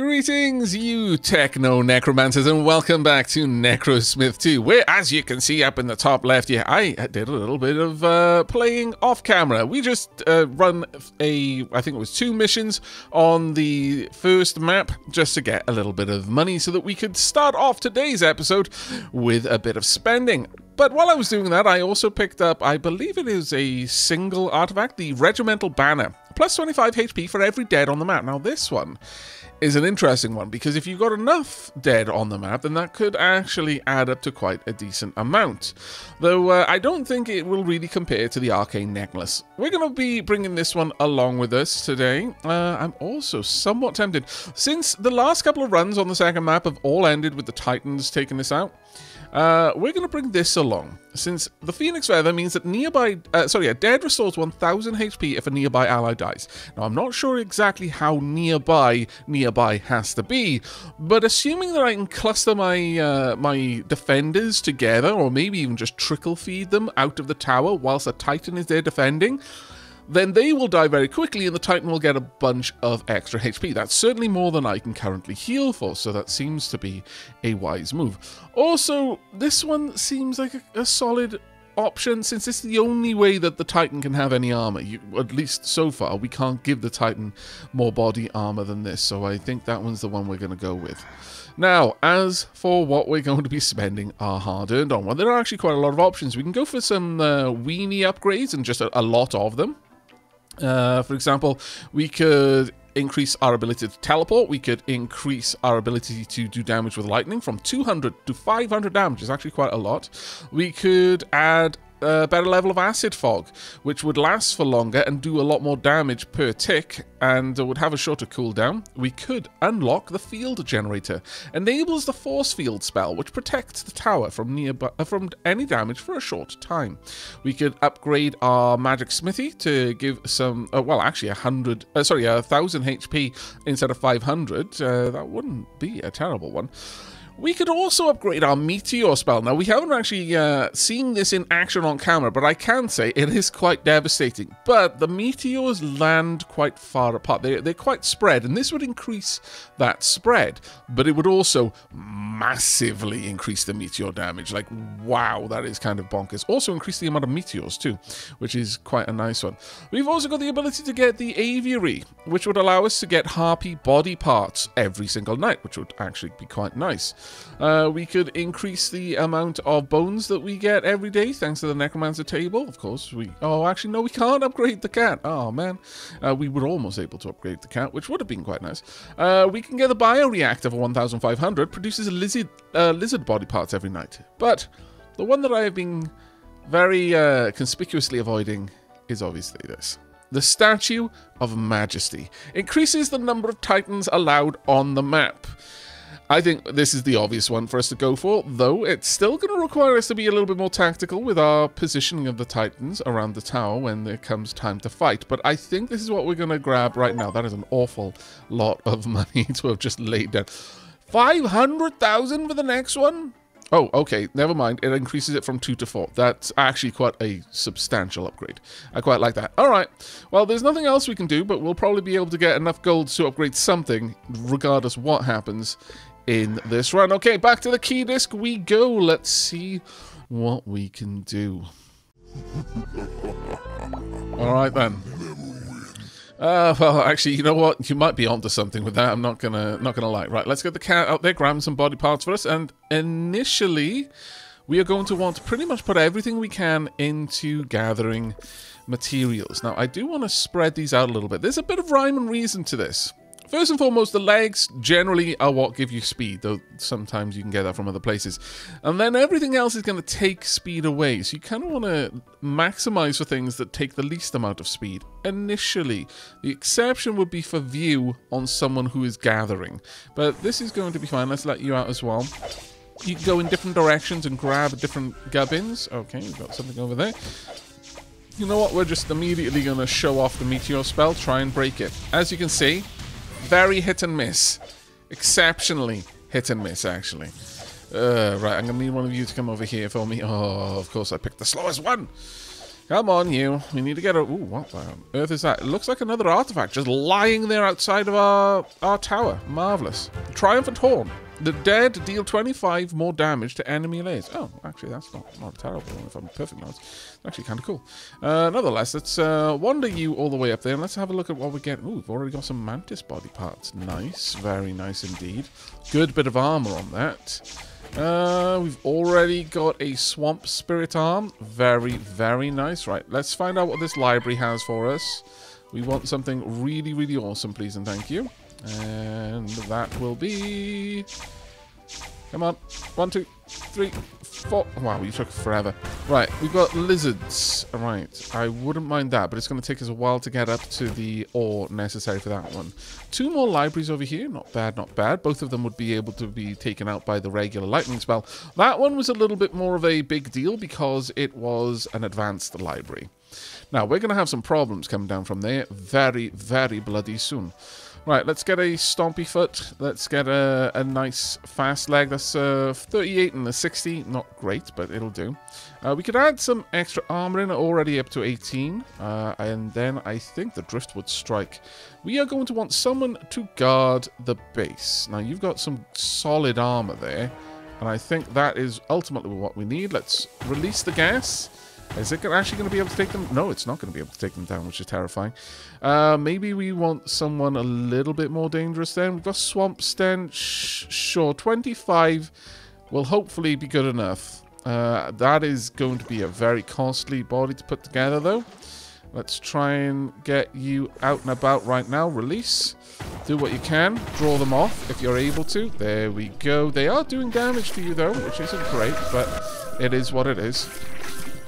Greetings, you techno necromancers, and welcome back to Necrosmith 2, where, as you can see up in the top left here, I did a little bit of uh, playing off camera. We just uh, run a, I think it was two missions on the first map just to get a little bit of money so that we could start off today's episode with a bit of spending. But while I was doing that, I also picked up, I believe it is a single artifact, the Regimental Banner. Plus 25 HP for every dead on the map. Now, this one is an interesting one because if you've got enough dead on the map, then that could actually add up to quite a decent amount. Though uh, I don't think it will really compare to the Arcane Necklace. We're going to be bringing this one along with us today. Uh, I'm also somewhat tempted. Since the last couple of runs on the second map have all ended with the Titans taking this out, uh, we're going to bring this along, since the Phoenix Feather means that nearby, uh, sorry, a dead restores 1000 HP if a nearby ally dies. Now, I'm not sure exactly how nearby nearby has to be, but assuming that I can cluster my uh, my defenders together, or maybe even just trickle feed them out of the tower whilst a Titan is there defending, then they will die very quickly and the Titan will get a bunch of extra HP. That's certainly more than I can currently heal for, so that seems to be a wise move. Also, this one seems like a, a solid option since it's the only way that the Titan can have any armor. You, at least so far, we can't give the Titan more body armor than this, so I think that one's the one we're going to go with. Now, as for what we're going to be spending our hard-earned on, well, there are actually quite a lot of options. We can go for some uh, weenie upgrades and just a, a lot of them. Uh, for example, we could increase our ability to teleport. We could increase our ability to do damage with lightning from 200 to 500 damage. Is actually quite a lot. We could add a better level of acid fog, which would last for longer and do a lot more damage per tick and would have a shorter cooldown. We could unlock the field generator, enables the force field spell, which protects the tower from nearby uh, from any damage for a short time. We could upgrade our magic smithy to give some, uh, well, actually hundred, uh, sorry, a thousand HP instead of 500. Uh, that wouldn't be a terrible one. We could also upgrade our Meteor spell. Now, we haven't actually uh, seen this in action on camera, but I can say it is quite devastating. But the Meteors land quite far apart. They're, they're quite spread, and this would increase that spread. But it would also massively increase the Meteor damage. Like, wow, that is kind of bonkers. Also increase the amount of Meteors, too, which is quite a nice one. We've also got the ability to get the Aviary, which would allow us to get Harpy body parts every single night, which would actually be quite nice. Uh, we could increase the amount of bones that we get every day thanks to the Necromancer table. Of course, we... Oh, actually, no, we can't upgrade the cat. Oh, man. Uh, we were almost able to upgrade the cat, which would have been quite nice. Uh, we can get the bioreactor for 1,500. Produces lizard, uh, lizard body parts every night. But the one that I have been very uh, conspicuously avoiding is obviously this. The Statue of Majesty increases the number of titans allowed on the map. I think this is the obvious one for us to go for, though it's still going to require us to be a little bit more tactical with our positioning of the Titans around the tower when it comes time to fight. But I think this is what we're going to grab right now. That is an awful lot of money to have just laid down. 500,000 for the next one? Oh, okay, never mind. It increases it from 2 to 4. That's actually quite a substantial upgrade. I quite like that. All right. Well, there's nothing else we can do, but we'll probably be able to get enough gold to upgrade something, regardless what happens in this run. Okay, back to the key disc we go. Let's see what we can do. All right, then. Uh, well, actually, you know what? You might be onto something with that. I'm not gonna not gonna lie. Right, let's get the cat out there, grab some body parts for us, and initially, we are going to want to pretty much put everything we can into gathering materials. Now, I do want to spread these out a little bit. There's a bit of rhyme and reason to this. First and foremost, the legs generally are what give you speed, though sometimes you can get that from other places. And then everything else is going to take speed away, so you kind of want to maximize for things that take the least amount of speed initially. The exception would be for view on someone who is gathering. But this is going to be fine. Let's let you out as well. You can go in different directions and grab different gubbins. Okay, we've got something over there. You know what? We're just immediately going to show off the Meteor spell, try and break it. As you can see, very hit and miss. Exceptionally hit and miss, actually. Uh, right, I'm going to need one of you to come over here for me. Oh, of course, I picked the slowest one. Come on, you. We need to get a... Ooh, what the earth is that? It looks like another artifact just lying there outside of our, our tower. Marvellous. Triumphant Horn. The dead deal 25 more damage to enemy lairs. Oh, actually, that's not, not terrible, if I'm perfectly honest. It's actually kind of cool. Uh, nonetheless, let's uh, wander you all the way up there, and let's have a look at what we get. Ooh, we've already got some Mantis body parts. Nice. Very nice indeed. Good bit of armor on that. Uh, we've already got a Swamp Spirit Arm. Very, very nice. Right, let's find out what this library has for us. We want something really, really awesome, please and thank you. And that will be... Come on. One, two, three, four. Wow, you took forever. Right, we've got lizards. Right, I wouldn't mind that, but it's going to take us a while to get up to the ore necessary for that one. Two more libraries over here. Not bad, not bad. Both of them would be able to be taken out by the regular lightning spell. That one was a little bit more of a big deal because it was an advanced library. Now, we're going to have some problems coming down from there very, very bloody soon. Right, let's get a stompy foot. Let's get a, a nice fast leg. That's uh, 38 and a 60. Not great, but it'll do. Uh, we could add some extra armor in, already up to 18. Uh, and then I think the Driftwood Strike. We are going to want someone to guard the base. Now, you've got some solid armor there. And I think that is ultimately what we need. Let's release the gas. Is it actually going to be able to take them? No, it's not going to be able to take them down, which is terrifying. Uh, maybe we want someone a little bit more dangerous then. We've got Swamp Stench. Sure, 25 will hopefully be good enough. Uh, that is going to be a very costly body to put together, though. Let's try and get you out and about right now. Release. Do what you can. Draw them off if you're able to. There we go. They are doing damage to you, though, which isn't great, but it is what it is.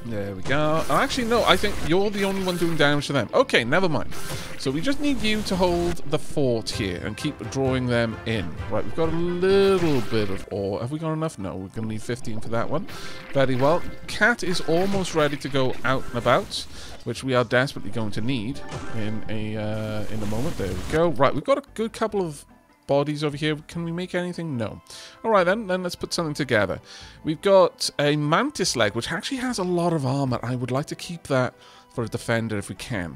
There we go. Oh, actually, no, I think you're the only one doing damage to them. Okay, never mind. So we just need you to hold the fort here and keep drawing them in. Right, we've got a little bit of ore. Have we got enough? No, we're going to need 15 for that one. Very well. Cat is almost ready to go out and about, which we are desperately going to need in a uh, in a moment. There we go. Right, we've got a good couple of bodies over here. Can we make anything? No. All right, then. Then let's put something together. We've got a mantis leg, which actually has a lot of armor. I would like to keep that for a defender if we can.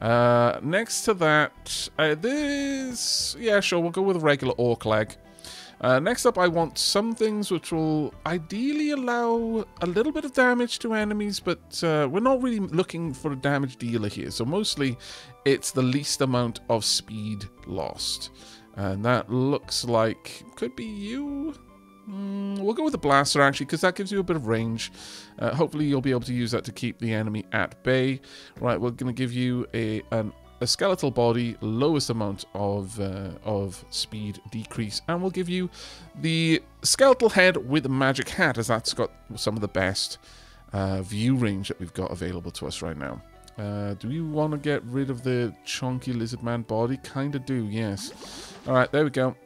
Uh, next to that, uh, this... Yeah, sure, we'll go with a regular orc leg. Uh, next up, I want some things which will ideally allow a little bit of damage to enemies, but uh, we're not really looking for a damage dealer here. So mostly, it's the least amount of speed lost. And that looks like could be you. Mm, we'll go with the blaster actually because that gives you a bit of range. Uh, hopefully you'll be able to use that to keep the enemy at bay. Right, we're going to give you a an, a skeletal body, lowest amount of uh, of speed decrease, and we'll give you the skeletal head with a magic hat as that's got some of the best uh, view range that we've got available to us right now. Uh, do we want to get rid of the chunky lizard man body? Kinda do, yes. Alright, there we go.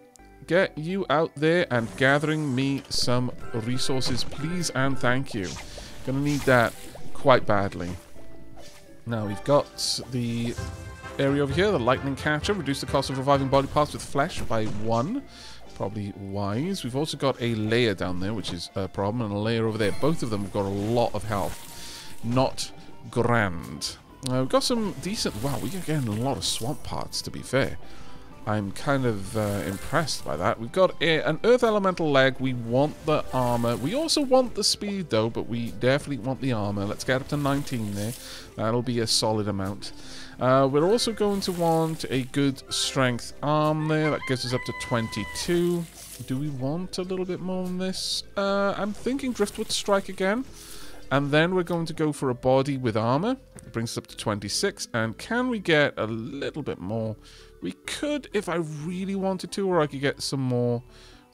Get you out there and gathering me some resources, please and thank you. Gonna need that quite badly. Now, we've got the area over here, the lightning catcher. Reduce the cost of reviving body parts with flesh by one. Probably wise. We've also got a lair down there, which is a problem, and a lair over there. Both of them have got a lot of health. Not grand. Uh, we've got some decent... Wow, we're getting a lot of swamp parts, to be fair. I'm kind of uh, impressed by that. We've got a, an Earth Elemental leg. We want the armor. We also want the speed, though, but we definitely want the armor. Let's get up to 19 there. That'll be a solid amount. Uh, we're also going to want a good strength arm there. That gets us up to 22. Do we want a little bit more on this? Uh, I'm thinking Driftwood Strike again. And then we're going to go for a body with armor. It brings us up to 26. And can we get a little bit more? We could if I really wanted to, or I could get some more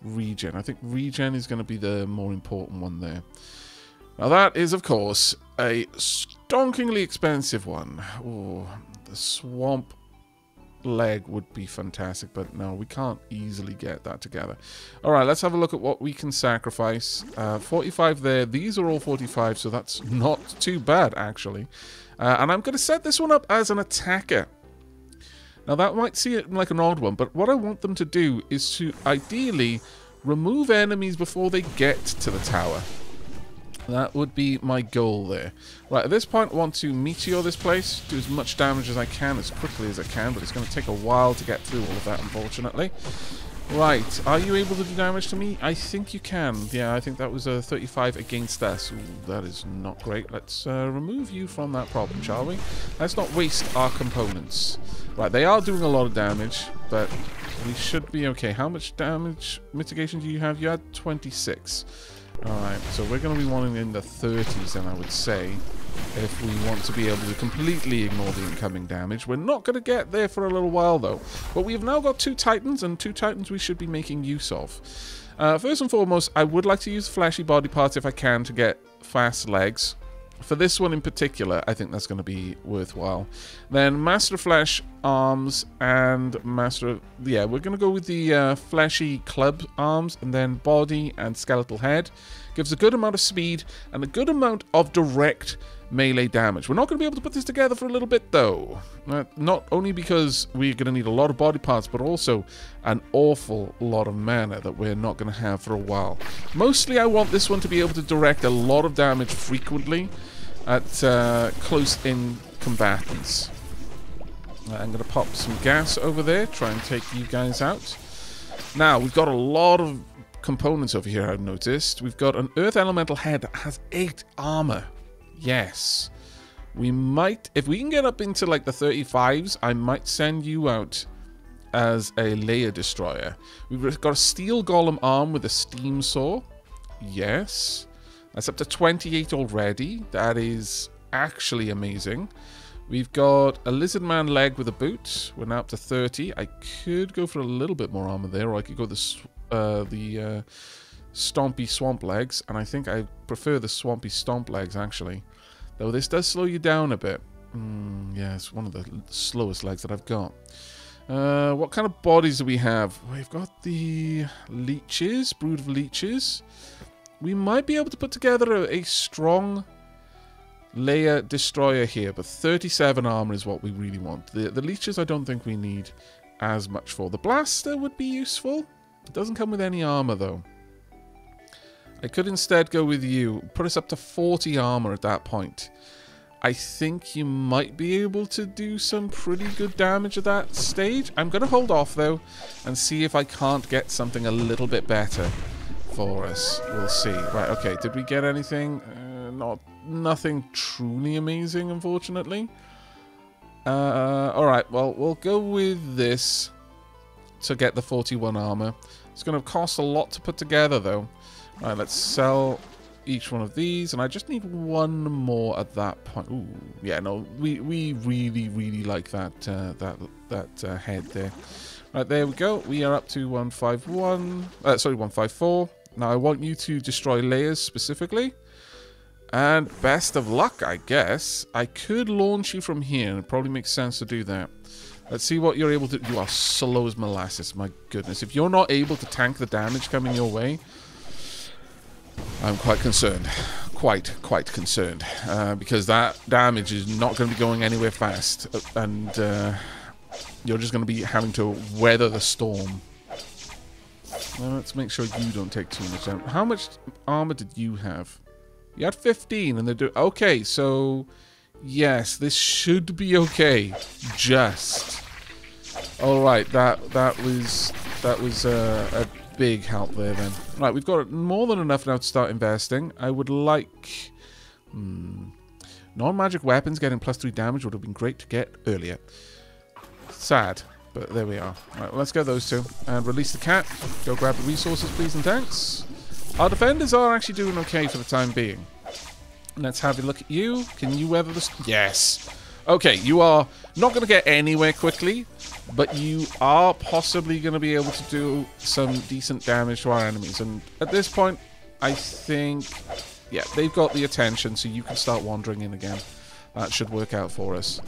regen. I think regen is going to be the more important one there. Now that is, of course, a stonkingly expensive one. Oh, the swamp leg would be fantastic, but no, we can't easily get that together. All right, let's have a look at what we can sacrifice. Uh, 45 there. These are all 45, so that's not too bad, actually. Uh, and I'm going to set this one up as an attacker. Now that might seem like an odd one, but what I want them to do is to ideally remove enemies before they get to the tower. That would be my goal there. Right, at this point, I want to meteor this place, do as much damage as I can, as quickly as I can, but it's going to take a while to get through all of that, unfortunately. Right, are you able to do damage to me? I think you can. Yeah, I think that was a 35 against us. Ooh, that is not great. Let's uh, remove you from that problem, shall we? Let's not waste our components. Right, they are doing a lot of damage, but we should be okay. How much damage mitigation do you have? You had 26. Alright, so we're going to be wanting in the 30s then, I would say, if we want to be able to completely ignore the incoming damage. We're not going to get there for a little while, though. But we've now got two Titans, and two Titans we should be making use of. Uh, first and foremost, I would like to use flashy body parts if I can to get fast legs. For this one in particular, I think that's going to be worthwhile. Then Master Flesh arms and Master... Yeah, we're to go with the uh, fleshy club arms and then body and skeletal head. Gives a good amount of speed and a good amount of direct melee damage. We're not to be able to put this together for a little bit though. Uh, not only because we're to need a lot of body parts, but also an awful lot of mana that we're not to have for a while. Mostly I want this one to be able to direct a lot of damage frequently at uh, close-in combatants. Uh, I'm going to pop some gas over there, try and take you guys out. Now, we've got a lot of components over here, I've noticed. We've got an Earth Elemental head that has 8 armor. Yes. We might, if we can get up into like the 35s, I might send you out as a lair destroyer. We've got a steel golem arm with a steam saw. Yes. That's up to 28 already. That is actually amazing. We've got a lizard man leg with a boot. We're now up to 30. I could go for a little bit more armor there, or I could go the uh, the uh, stompy swamp legs, and I think I prefer the swampy stomp legs actually. Though this does slow you down a bit. Mm, yeah, it's one of the slowest legs that I've got. Uh, what kind of bodies do we have? We've got the leeches, brood of leeches. We might be able to put together a, a strong lair destroyer here, but 37 armor is what we really want. The, the leeches I don't think we need as much for. The blaster would be useful. It doesn't come with any armor though. I could instead go with you. Put us up to 40 armor at that point. I think you might be able to do some pretty good damage at that stage. I'm going to hold off though and see if I can't get something a little bit better for us. We'll see. Right, okay. Did we get anything? Uh, not Nothing truly amazing, unfortunately. Uh, Alright, well, we'll go with this to get the 41 armor. It's going to cost a lot to put together, though. Right, let's sell each one of these, and I just need one more at that point. Ooh, yeah, no, we we really really like that uh, that that uh, head there. Right, there we go. We are up to 151. Uh, sorry, 154. Now I want you to destroy lairs specifically. And best of luck, I guess. I could launch you from here, and it probably makes sense to do that. Let's see what you're able to... You are slow as molasses, my goodness. If you're not able to tank the damage coming your way, I'm quite concerned. Quite, quite concerned. Uh, because that damage is not going to be going anywhere fast. And uh, you're just going to be having to weather the storm. Well, let's make sure you don't take too much damage. How much armor did you have? You had 15 and they're doing... Okay, so... Yes, this should be okay. Just. Alright, that that was that was a big help there then. Right, we've got more than enough now to start investing. I would like... Hmm, Non-magic weapons getting plus 3 damage would have been great to get earlier. Sad, but there we are. Right, well, let's get those two. And release the cat. Go grab the resources, please, and thanks. Our defenders are actually doing okay for the time being. Let's have a look at you. Can you weather this? Yes. Okay, you are not going to get anywhere quickly, but you are possibly going to be able to do some decent damage to our enemies. And at this point, I think, yeah, they've got the attention, so you can start wandering in again. That should work out for us.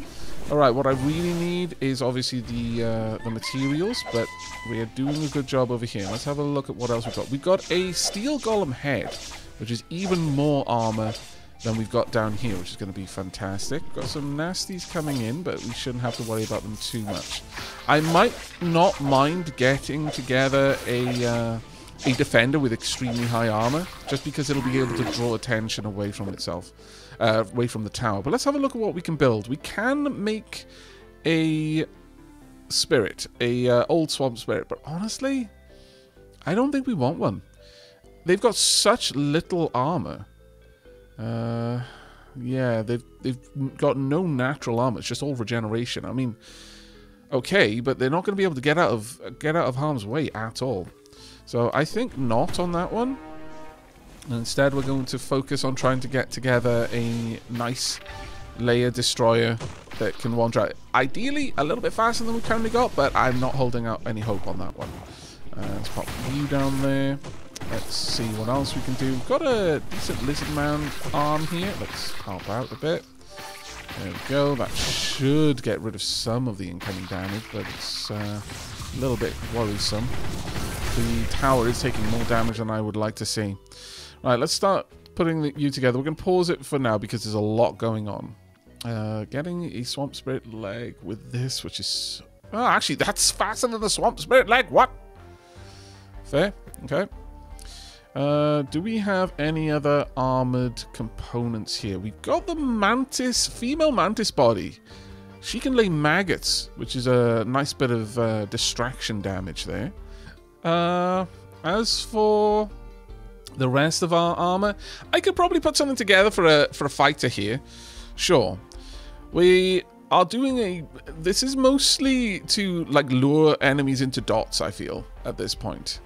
Alright, what I really need is obviously the uh, the materials, but we are doing a good job over here. Let's have a look at what else we've got. We've got a steel golem head, which is even more armor than we've got down here, which is going to be fantastic. Got some nasties coming in, but we shouldn't have to worry about them too much. I might not mind getting together a uh, a defender with extremely high armor, just because it'll be able to draw attention away from itself, uh, away from the tower. But let's have a look at what we can build. We can make a spirit, a uh, old swamp spirit, but honestly, I don't think we want one. They've got such little armor. Uh, yeah, they've they've got no natural armor. It's just all regeneration. I mean, okay, but they're not going to be able to get out of get out of harm's way at all. So I think not on that one. Instead, we're going to focus on trying to get together a nice lair destroyer that can wander out. Ideally, a little bit faster than we currently got, but I'm not holding out any hope on that one. Uh, let's pop you down there. Let's see what else we can do. We've got a decent lizard man arm here. Let's help out a bit. There we go. That should get rid of some of the incoming damage, but it's uh, a little bit worrisome. The tower is taking more damage than I would like to see. Right, let's start putting the, you together. We're going to pause it for now because there's a lot going on. Uh, getting a Swamp Spirit leg with this, which is... Oh, actually, that's faster than the Swamp Spirit leg. What? Fair. Okay. Uh, do we have any other armored components here? We've got the mantis, female mantis body. She can lay maggots, which is a nice bit of uh, distraction damage there. Uh, as for the rest of our armor, I could probably put something together for a for a fighter here. Sure. We are doing a... This is mostly to, like, lure enemies into dots, I feel, at this point.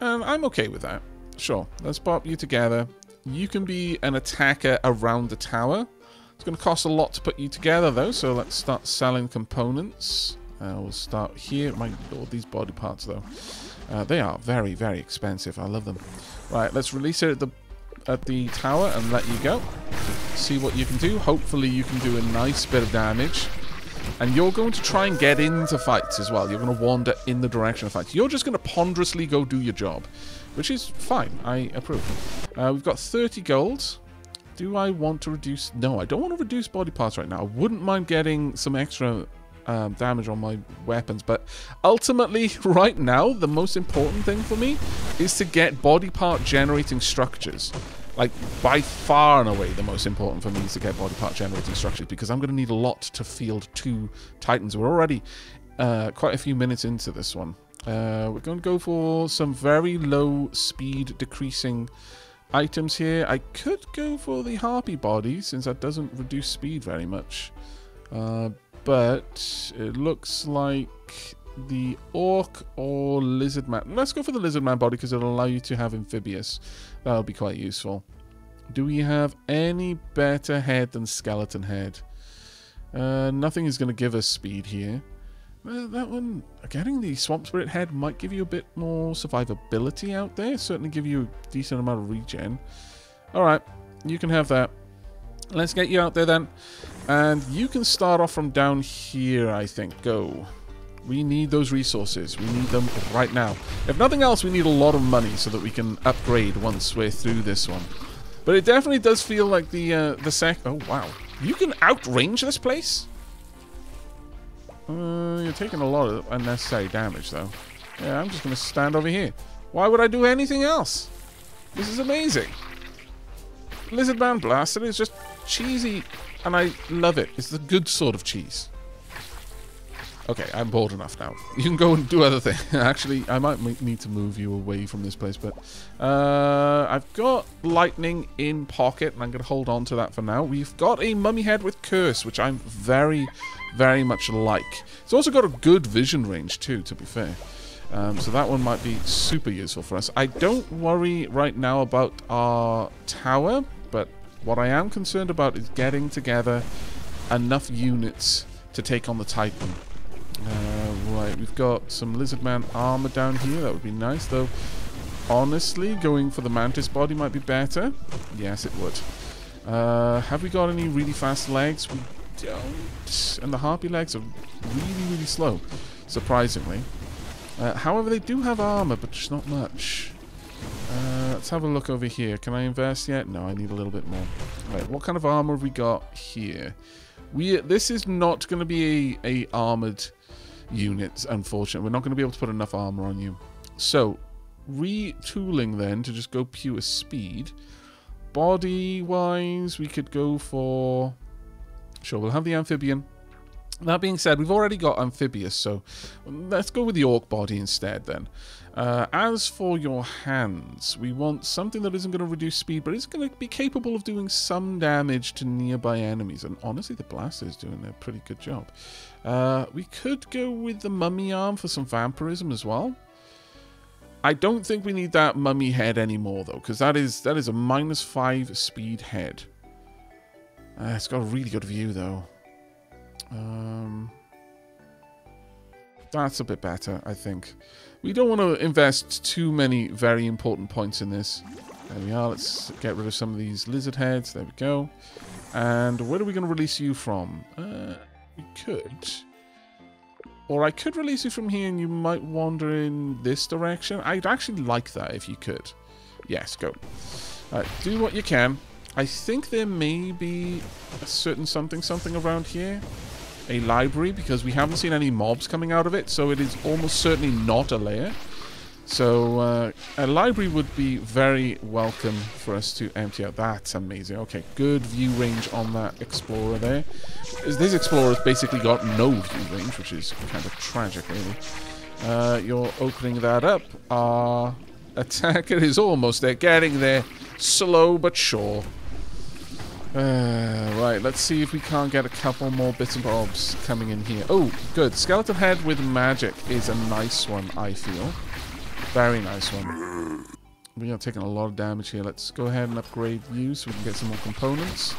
And I'm okay with that. Sure, let's pop you together. You can be an attacker around the tower. It's going to cost a lot to put you together, though, so let's start selling components. Uh, we'll start here. My lord, these body parts, though. Uh, they are very, very expensive. I love them. Right, let's release it at the at the tower and let you go. See what you can do. Hopefully you can do a nice bit of damage. And you're going to try and get into fights as well. You're going to wander in the direction of fights. You're just going to ponderously go do your job which is fine. I approve. Uh, we've got 30 gold. Do I want to reduce... No, I don't want to reduce body parts right now. I wouldn't mind getting some extra um, damage on my weapons, but ultimately, right now, the most important thing for me is to get body part generating structures. Like, by far and away, the most important for me is to get body part generating structures, because I'm going to need a lot to field two Titans. We're already uh, quite a few minutes into this one. Uh, we're going to go for some very low speed decreasing items here. I could go for the Harpy body since that doesn't reduce speed very much. Uh, but it looks like the Orc or Lizard Man. Let's go for the Lizard Man body because it'll allow you to have Amphibious. That'll be quite useful. Do we have any better head than Skeleton Head? Uh, nothing is going to give us speed here. Uh, that one, getting the Swamp Spirit head might give you a bit more survivability out there. Certainly give you a decent amount of regen. Alright, you can have that. Let's get you out there then. And you can start off from down here, I think. Go. We need those resources. We need them right now. If nothing else, we need a lot of money so that we can upgrade once we're through this one. But it definitely does feel like the uh, the sec... Oh, wow. You can outrange this place? Uh, you're taking a lot of unnecessary damage, though. Yeah, I'm just going to stand over here. Why would I do anything else? This is amazing. Lizard Man Blaster is just cheesy, and I love it. It's the good sort of cheese. Okay, I'm bored enough now. You can go and do other things. Actually, I might need to move you away from this place, but uh, I've got lightning in pocket, and I'm going to hold on to that for now. We've got a mummy head with curse, which I'm very, very much like. It's also got a good vision range too, to be fair. Um, so that one might be super useful for us. I don't worry right now about our tower, what I am concerned about is getting together enough units to take on the Titan. Uh, right, we've got some Lizardman armor down here. That would be nice, though. Honestly, going for the Mantis body might be better. Yes, it would. Uh, have we got any really fast legs? We don't. And the Harpy legs are really, really slow, surprisingly. Uh, however, they do have armor, but just not much. Let's have a look over here. Can I invest yet? No, I need a little bit more. Right, what kind of armor have we got here? We This is not going to be a, a armored units, unfortunately. We're not going to be able to put enough armor on you. So, retooling then to just go pure speed. Body-wise, we could go for... Sure, we'll have the amphibian. That being said, we've already got amphibious, so let's go with the orc body instead then. Uh, as for your hands, we want something that isn't going to reduce speed, but is going to be capable of doing some damage to nearby enemies. And honestly, the blaster is doing a pretty good job. Uh, we could go with the mummy arm for some vampirism as well. I don't think we need that mummy head anymore, though, because that is that is a minus five speed head. Uh, it's got a really good view, though. Um, that's a bit better, I think. We don't want to invest too many very important points in this. There we are. Let's get rid of some of these lizard heads. There we go. And where are we going to release you from? Uh, we could. Or I could release you from here and you might wander in this direction. I'd actually like that if you could. Yes, go. Do what you can. I think there may be a certain something something around here a library because we haven't seen any mobs coming out of it, so it is almost certainly not a lair. So uh, a library would be very welcome for us to empty out. That's amazing. Okay, good view range on that Explorer there. This Explorer's basically got no view range, which is kind of tragic, really. Uh, you're opening that up. Our attacker is almost there, getting there. Slow but sure. Uh, right, let's see if we can't get a couple more bits and bobs coming in here. Oh, good. Skeleton head with magic is a nice one, I feel. Very nice one. We are taking a lot of damage here. Let's go ahead and upgrade you so we can get some more components.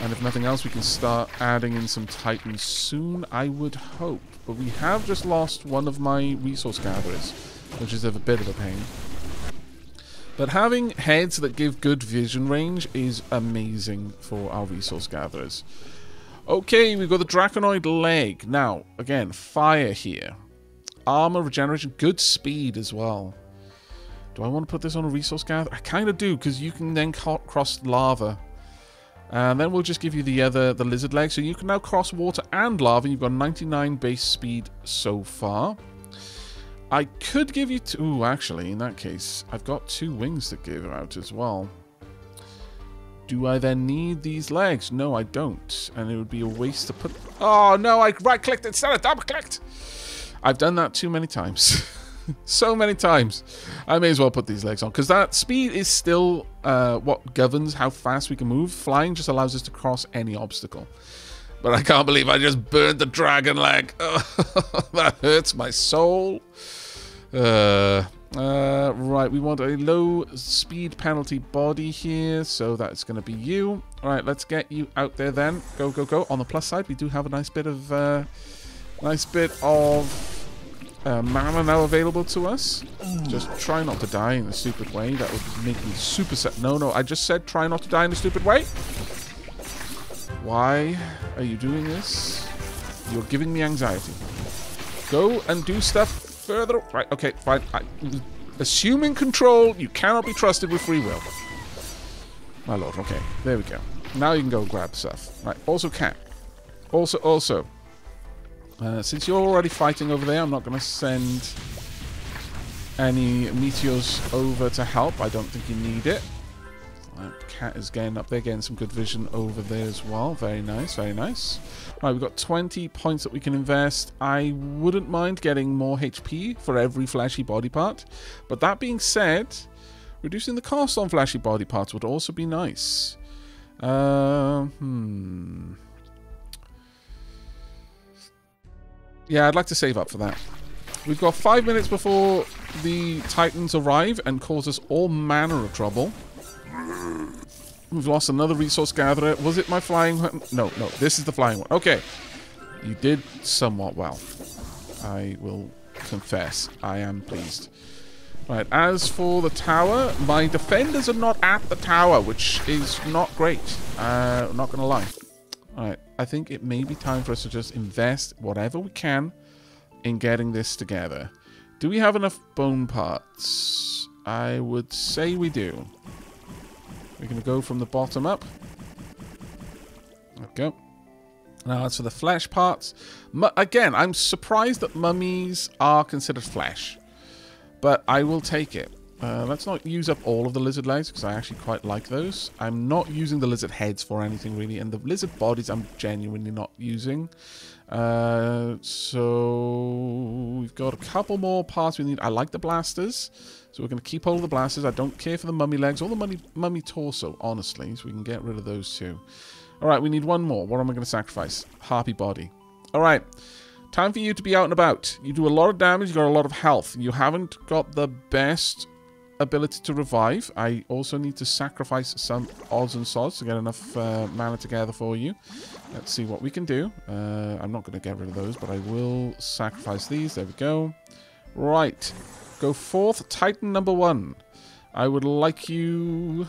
And if nothing else, we can start adding in some titans soon, I would hope. But we have just lost one of my resource gatherers, which is a bit of a pain. But having heads that give good vision range is amazing for our resource gatherers. Okay, we've got the Draconoid leg. Now, again, fire here. Armor, regeneration, good speed as well. Do I want to put this on a resource gather? I kind of do, because you can then cross lava. And then we'll just give you the other, the lizard leg. So you can now cross water and lava. You've got 99 base speed so far. I could give you two. Ooh, actually, in that case, I've got two wings that give out as well. Do I then need these legs? No, I don't. And it would be a waste to put... Oh, no, I right-clicked instead of double-clicked. I've done that too many times. so many times. I may as well put these legs on. Because that speed is still uh, what governs how fast we can move. Flying just allows us to cross any obstacle. But I can't believe I just burned the dragon leg. that hurts my soul. Uh, uh, right, we want a low speed penalty body here, so that's going to be you. All right, let's get you out there then. Go, go, go. On the plus side, we do have a nice bit of, uh, nice bit of uh, mana now available to us. Just try not to die in a stupid way. That would make me super set. No, no, I just said try not to die in a stupid way. Why are you doing this? You're giving me anxiety. Go and do stuff further. Right, okay, fine. I, assuming control, you cannot be trusted with free will. My lord, okay. There we go. Now you can go grab stuff. Right, also cat. Also, also. Uh, since you're already fighting over there, I'm not going to send any meteors over to help. I don't think you need it. Cat is getting up there, getting some good vision over there as well. Very nice, very nice. Right, we've got 20 points that we can invest. I wouldn't mind getting more HP for every flashy body part. But that being said, reducing the cost on flashy body parts would also be nice. Uh, hmm. Yeah, I'd like to save up for that. We've got five minutes before the Titans arrive and cause us all manner of trouble. We've lost another resource gatherer. Was it my flying one? No, no. This is the flying one. Okay. You did somewhat well. I will confess. I am pleased. Right, as for the tower, my defenders are not at the tower, which is not great. Uh, I'm not going to lie. Alright, I think it may be time for us to just invest whatever we can in getting this together. Do we have enough bone parts? I would say we do. We're going to go from the bottom up. Okay. Now, as for the flesh parts, again, I'm surprised that mummies are considered flesh. but I will take it. Uh, let's not use up all of the lizard legs because I actually quite like those. I'm not using the lizard heads for anything really, and the lizard bodies I'm genuinely not using. Uh, so we've got a couple more parts we need. I like the blasters, so we're going to keep all of the blasters. I don't care for the mummy legs or the mummy, mummy torso, honestly, so we can get rid of those two. All right, we need one more. What am I going to sacrifice? Harpy body. All right. Time for you to be out and about. You do a lot of damage, you got a lot of health. You haven't got the best ability to revive. I also need to sacrifice some odds and sods to get enough uh, mana together for you. Let's see what we can do. Uh, I'm not going to get rid of those, but I will sacrifice these. There we go. Right. Go forth, Titan number one. I would like you...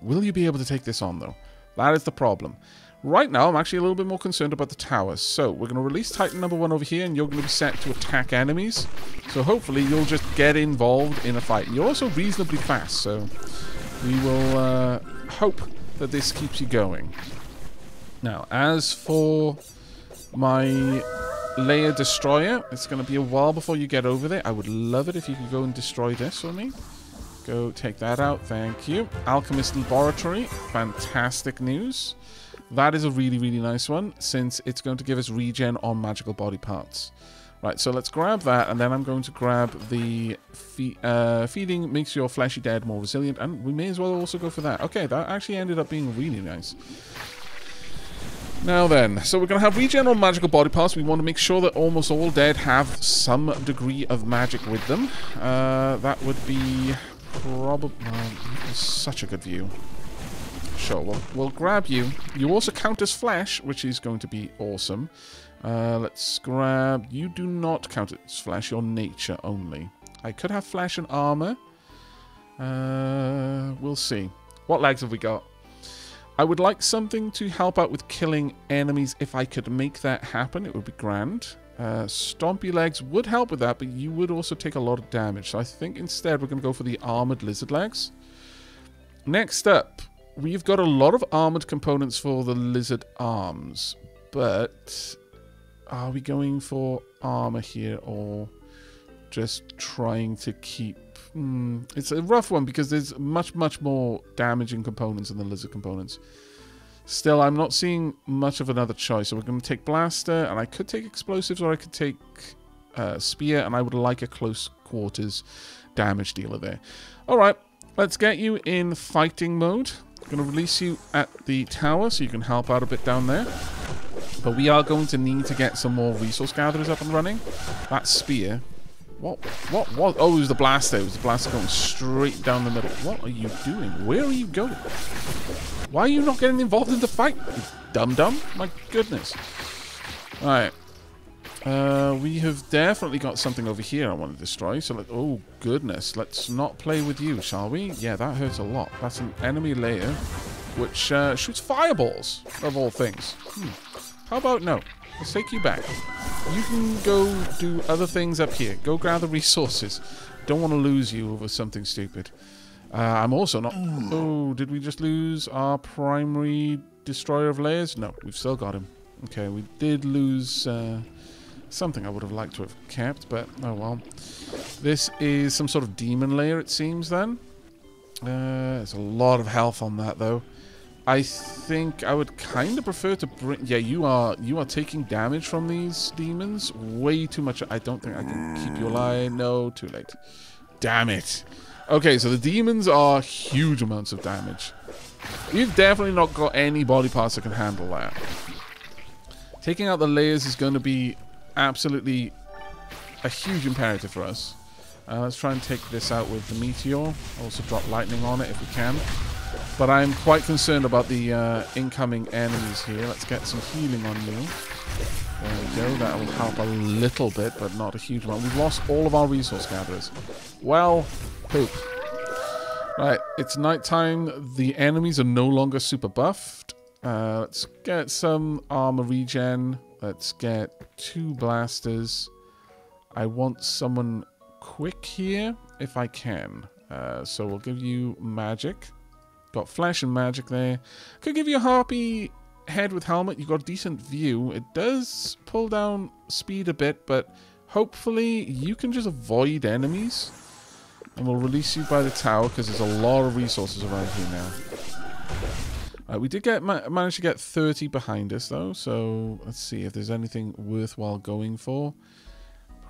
Will you be able to take this on, though? That is the problem. Right now, I'm actually a little bit more concerned about the towers. So, we're going to release Titan number one over here, and you're going to be set to attack enemies. So, hopefully, you'll just get involved in a fight. You're also reasonably fast, so we will uh, hope that this keeps you going. Now, as for my lair destroyer, it's going to be a while before you get over there. I would love it if you could go and destroy this for me. Go take that out. Thank you. Alchemist Laboratory. Fantastic news. That is a really, really nice one, since it's going to give us regen on magical body parts. Right, so let's grab that, and then I'm going to grab the fe uh, feeding makes your fleshy dead more resilient, and we may as well also go for that. Okay, that actually ended up being really nice. Now then, so we're going to have regen on magical body parts. We want to make sure that almost all dead have some degree of magic with them. Uh, that would be probably... such a good view. Sure, we'll, we'll grab you. You also count as flesh, which is going to be awesome. Uh, let's grab... You do not count as flesh, your nature only. I could have flesh and armor. Uh, we'll see. What legs have we got? I would like something to help out with killing enemies. If I could make that happen, it would be grand. Uh, stompy legs would help with that, but you would also take a lot of damage. So I think instead we're going to go for the armored lizard legs. Next up, we've got a lot of armored components for the lizard arms, but are we going for armor here or just trying to keep... Hmm, it's a rough one because there's much, much more damaging components than the lizard components. Still, I'm not seeing much of another choice. So we're going to take Blaster, and I could take Explosives, or I could take uh, Spear, and I would like a close quarters damage dealer there. Alright, let's get you in fighting mode I'm going to release you at the tower so you can help out a bit down there. But we are going to need to get some more resource gatherers up and running. That spear. What? What? What? Oh, it was the blaster. It was the blaster going straight down the middle. What are you doing? Where are you going? Why are you not getting involved in the fight? Dum dum. My goodness. All right. Uh, we have definitely got something over here I want to destroy. So, let, oh goodness, let's not play with you, shall we? Yeah, that hurts a lot. That's an enemy lair which uh, shoots fireballs, of all things. Hmm. How about no? Let's take you back. You can go do other things up here. Go gather resources. Don't want to lose you over something stupid. Uh, I'm also not... Oh, did we just lose our primary destroyer of lairs? No, we've still got him. Okay, we did lose... Uh, Something I would have liked to have kept, but oh well. This is some sort of demon lair, it seems, then. Uh, there's a lot of health on that, though. I think I would kind of prefer to bring... Yeah, you are you are taking damage from these demons. Way too much. I don't think I can keep you alive. No, too late. Damn it. Okay, so the demons are huge amounts of damage. You've definitely not got any body parts that can handle that. Taking out the lairs is going to be absolutely a huge imperative for us. Uh, let's try and take this out with the meteor. Also drop lightning on it if we can. But I'm quite concerned about the uh, incoming enemies here. Let's get some healing on you. There we go. That will help a little bit, but not a huge amount. We've lost all of our resource gatherers. Well, poop. Right, it's nighttime. The enemies are no longer super buffed. Uh, let's get some armor regen. Let's get two blasters. I want someone quick here, if I can. Uh, so we'll give you magic. Got flash and magic there. Could give you a harpy head with helmet. You've got a decent view. It does pull down speed a bit, but hopefully you can just avoid enemies. And we'll release you by the tower because there's a lot of resources around here now. Uh, we did get ma manage to get 30 behind us though, so let's see if there's anything worthwhile going for.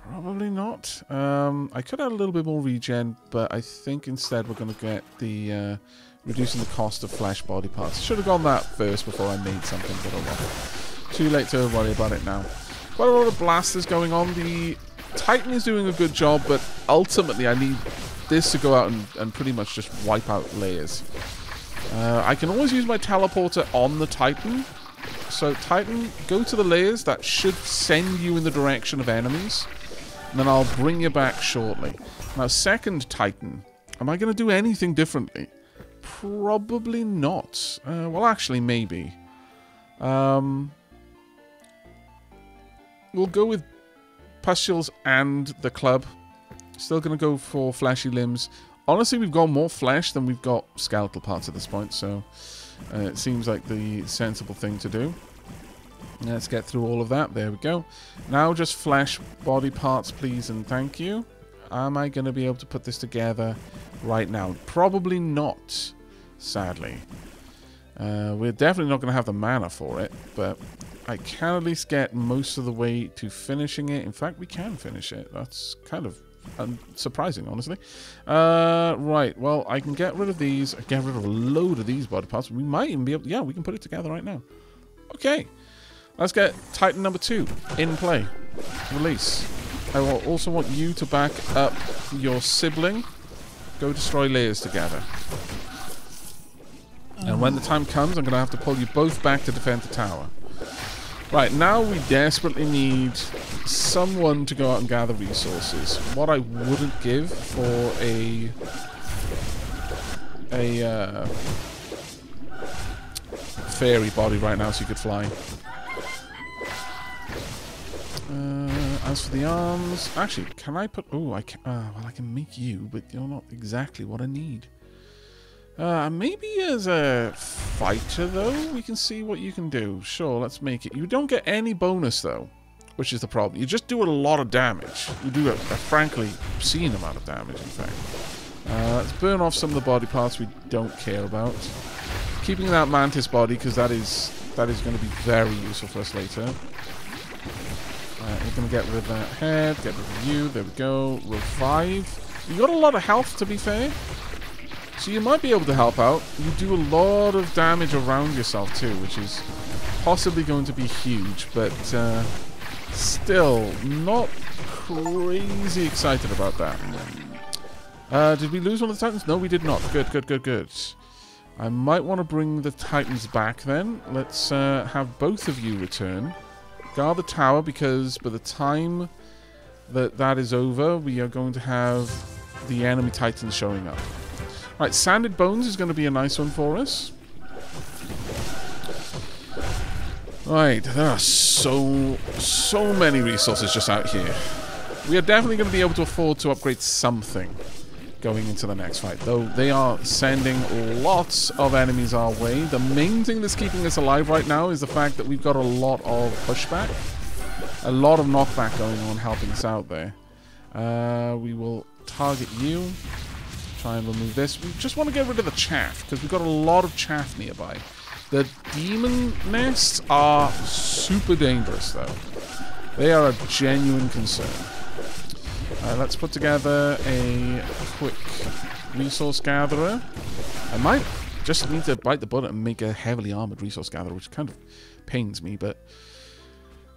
Probably not. Um, I could add a little bit more regen, but I think instead we're going to get the uh, reducing the cost of flesh body parts. Should have gone that first before I made something, but oh well. Too late to worry about it now. Quite a lot of blasters going on. The Titan is doing a good job, but ultimately I need this to go out and, and pretty much just wipe out lairs. Uh, I can always use my teleporter on the Titan. So Titan, go to the lairs. That should send you in the direction of enemies. And then I'll bring you back shortly. Now, second Titan. Am I going to do anything differently? Probably not. Uh, well, actually, maybe. Um, we'll go with Pustules and the club. Still going to go for fleshy limbs. Honestly, we've got more flesh than we've got skeletal parts at this point, so uh, it seems like the sensible thing to do. Let's get through all of that. There we go. Now just flesh body parts, please, and thank you. Am I going to be able to put this together right now? Probably not, sadly. Uh, we're definitely not going to have the mana for it, but I can at least get most of the way to finishing it. In fact, we can finish it. That's kind of surprising, honestly. Uh, right, well, I can get rid of these, get rid of a load of these body parts. We might even be able to, yeah, we can put it together right now. Okay, let's get Titan number two in play. Release. I also want you to back up your sibling. Go destroy lairs together. And when the time comes, I'm going to have to pull you both back to defend the tower. Right, now we desperately need someone to go out and gather resources. What I wouldn't give for a... a uh, fairy body right now so you could fly. Uh, as for the arms... Actually, can I put... Oh, I can... Uh, well, I can make you, but you're not exactly what I need. Uh, maybe as a fighter, though, we can see what you can do. Sure, let's make it. You don't get any bonus, though, which is the problem. You just do a lot of damage. You do a, a frankly obscene amount of damage, in fact. Uh, let's burn off some of the body parts we don't care about. Keeping that mantis body, because that is that is going to be very useful for us later. Uh, we're to get rid of that head, get rid of you, there we go. Revive. You got a lot of health, to be fair. So you might be able to help out. You do a lot of damage around yourself too, which is possibly going to be huge, but uh, still not crazy excited about that. Uh, did we lose one of the Titans? No, we did not. Good, good, good, good. I might want to bring the Titans back then. Let's uh, have both of you return. Guard the tower because by the time that that is over, we are going to have the enemy Titans showing up. Right, Sanded Bones is going to be a nice one for us. Right, there are so, so many resources just out here. We are definitely going to be able to afford to upgrade something going into the next fight. Though they are sending lots of enemies our way. The main thing that's keeping us alive right now is the fact that we've got a lot of pushback. A lot of knockback going on helping us out there. Uh, we will target you try and remove this. We just want to get rid of the chaff, because we've got a lot of chaff nearby. The demon nests are super dangerous, though. They are a genuine concern. Uh, let's put together a quick resource gatherer. I might just need to bite the bullet and make a heavily armored resource gatherer, which kind of pains me, but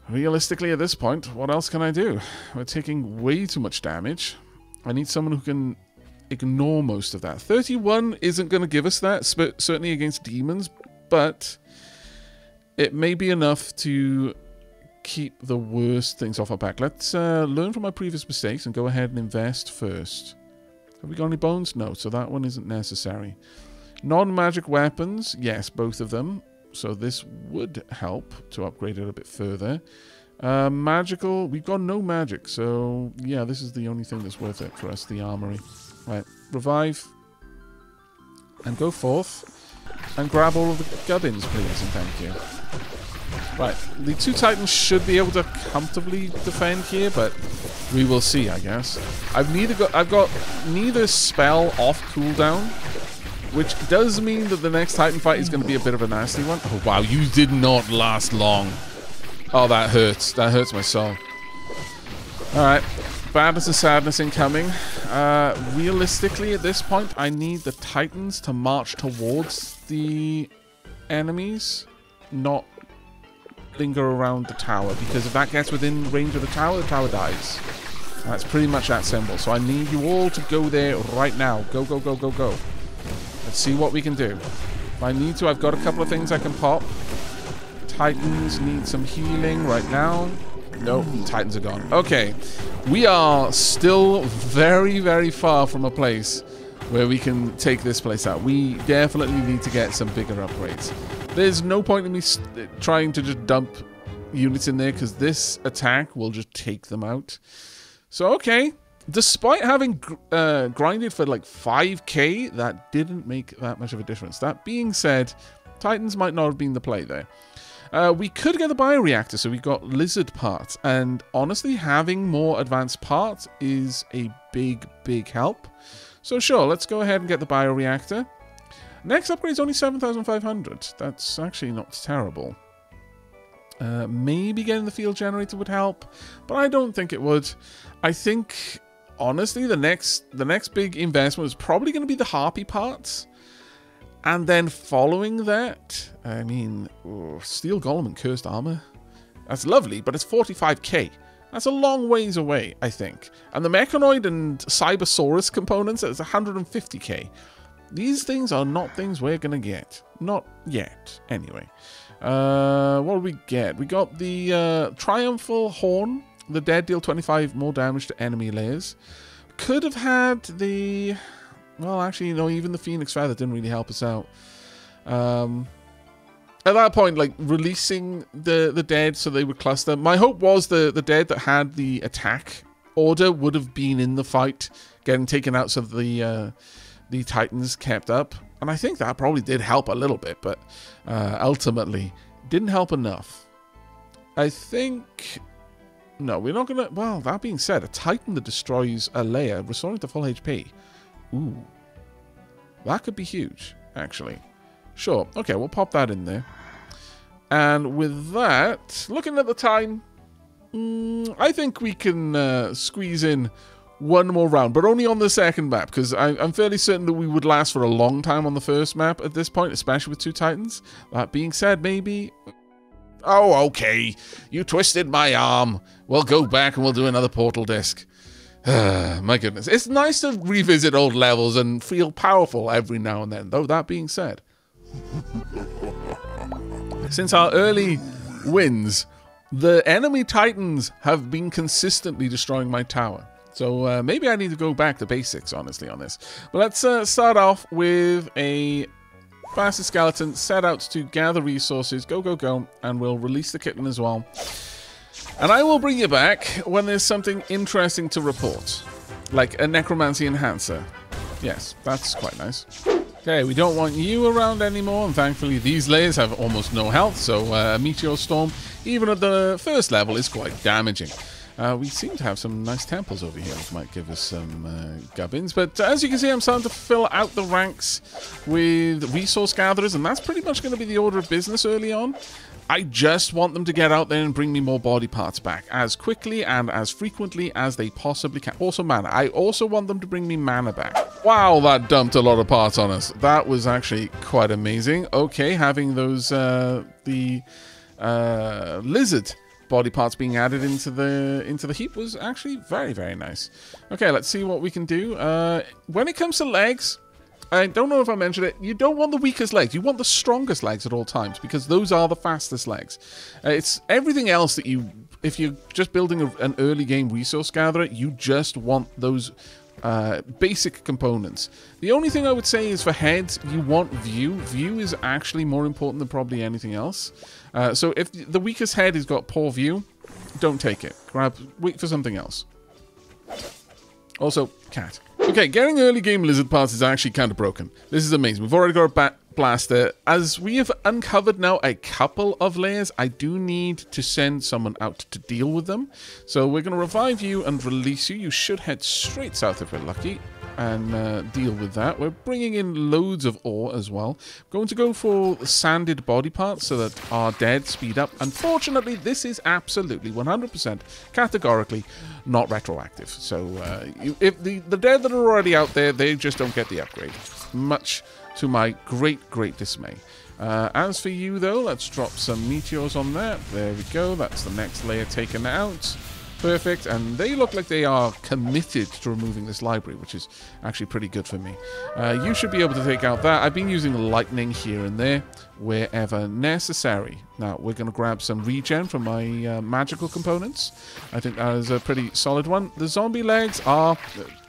realistically at this point, what else can I do? We're taking way too much damage. I need someone who can ignore most of that. 31 isn't going to give us that, certainly against demons, but it may be enough to keep the worst things off our back. Let's uh, learn from our previous mistakes and go ahead and invest first. Have we got any bones? No, so that one isn't necessary. Non-magic weapons, yes, both of them. So this would help to upgrade it a bit further. Uh, magical, we've got no magic, so yeah, this is the only thing that's worth it for us, the armory. Right, revive. And go forth. And grab all of the gubbins, please, and thank you. Right, the two Titans should be able to comfortably defend here, but we will see, I guess. I've neither got I've got neither spell off cooldown, which does mean that the next Titan fight is going to be a bit of a nasty one. Oh wow, you did not last long. Oh, that hurts. That hurts my soul. All right, badness and sadness incoming. Uh, realistically, at this point, I need the Titans to march towards the enemies, not linger around the tower because if that gets within range of the tower, the tower dies. That's pretty much that symbol. So I need you all to go there right now. Go, go, go, go, go. Let's see what we can do. If I need to, I've got a couple of things I can pop. Titans need some healing right now. Nope, Titans are gone. Okay, we are still very, very far from a place where we can take this place out. We definitely need to get some bigger upgrades. There's no point in me trying to just dump units in there because this attack will just take them out. So, okay. Despite having uh, grinded for like 5k, that didn't make that much of a difference. That being said, Titans might not have been the play there. Uh, we could get the bioreactor, so we've got lizard parts. And honestly, having more advanced parts is a big, big help. So sure, let's go ahead and get the bioreactor. Next upgrade is only 7,500. That's actually not terrible. Uh, maybe getting the field generator would help, but I don't think it would. I think, honestly, the next the next big investment is probably going to be the harpy parts. And then following that, I mean, steel golem and cursed armor. That's lovely, but it's 45k. That's a long ways away, I think. And the mechanoid and cybersaurus components, is 150k. These things are not things we're going to get. Not yet, anyway. Uh, what do we get? We got the uh, Triumphal Horn. The dead deal 25 more damage to enemy lairs. Could have had the... Well, actually, you know, even the Phoenix Feather didn't really help us out. Um, at that point, like, releasing the, the dead so they would cluster. My hope was the, the dead that had the attack order would have been in the fight, getting taken out so the... Uh, the Titans kept up. And I think that probably did help a little bit, but uh, ultimately didn't help enough. I think... No, we're not going to... Well, that being said, a Titan that destroys a lair, restoring to full HP. Ooh. That could be huge, actually. Sure. Okay, we'll pop that in there. And with that, looking at the time, mm, I think we can uh, squeeze in one more round, but only on the second map, because I'm fairly certain that we would last for a long time on the first map at this point, especially with two Titans. That being said, maybe... Oh, okay. You twisted my arm. We'll go back and we'll do another portal disc. my goodness. It's nice to revisit old levels and feel powerful every now and then, though that being said. Since our early wins, the enemy Titans have been consistently destroying my tower. So uh, maybe I need to go back to basics, honestly, on this. But let's uh, start off with a faster skeleton, set out to gather resources, go, go, go, and we'll release the kitten as well. And I will bring you back when there's something interesting to report, like a necromancy enhancer. Yes, that's quite nice. Okay, we don't want you around anymore, and thankfully these lairs have almost no health, so uh, a meteor storm, even at the first level, is quite damaging. Uh, we seem to have some nice temples over here, which might give us some uh, gubbins. But as you can see, I'm starting to fill out the ranks with resource gatherers, and that's pretty much going to be the order of business early on. I just want them to get out there and bring me more body parts back as quickly and as frequently as they possibly can. Also mana. I also want them to bring me mana back. Wow, that dumped a lot of parts on us. That was actually quite amazing. Okay, having those, uh, the uh, lizard body parts being added into the into the heap was actually very very nice. Okay, let's see what we can do. Uh, when it comes to legs, I don't know if I mentioned it. You don't want the weakest legs. You want the strongest legs at all times because those are the fastest legs. Uh, it's everything else that you. If you're just building a, an early game resource gatherer, you just want those uh, basic components. The only thing I would say is for heads, you want view. View is actually more important than probably anything else. Uh, so if the weakest head has got poor view, don't take it. Grab, wait for something else. Also, cat. Okay, getting early game lizard parts is actually kind of broken. This is amazing. We've already got a Blaster, as we have uncovered now a couple of lairs, I do need to send someone out to deal with them. So we're going to revive you and release you. You should head straight south if we're lucky and uh, deal with that. We're bringing in loads of ore as well. Going to go for sanded body parts so that our dead speed up. Unfortunately, this is absolutely 100% categorically not retroactive. So uh, you, if the, the dead that are already out there, they just don't get the upgrade. Much to my great, great dismay. Uh, as for you, though, let's drop some meteors on that. There we go. That's the next lair taken out. Perfect, and they look like they are committed to removing this library, which is actually pretty good for me. Uh, you should be able to take out that. I've been using lightning here and there, wherever necessary. Now, we're going to grab some regen from my uh, magical components. I think that is a pretty solid one. The zombie legs are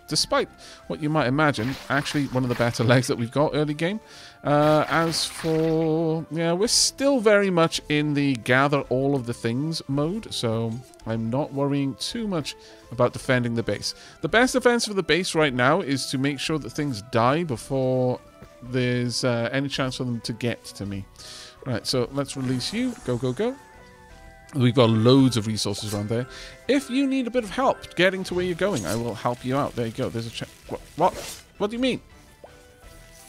despite what you might imagine, actually one of the better legs that we've got early game. Uh, as for, yeah, we're still very much in the gather all of the things mode, so I'm not worrying too much about defending the base. The best defense for the base right now is to make sure that things die before there's uh, any chance for them to get to me. Right, so let's release you. Go, go, go. We've got loads of resources around there. If you need a bit of help getting to where you're going, I will help you out. There you go. There's a check. What? What? What do you mean?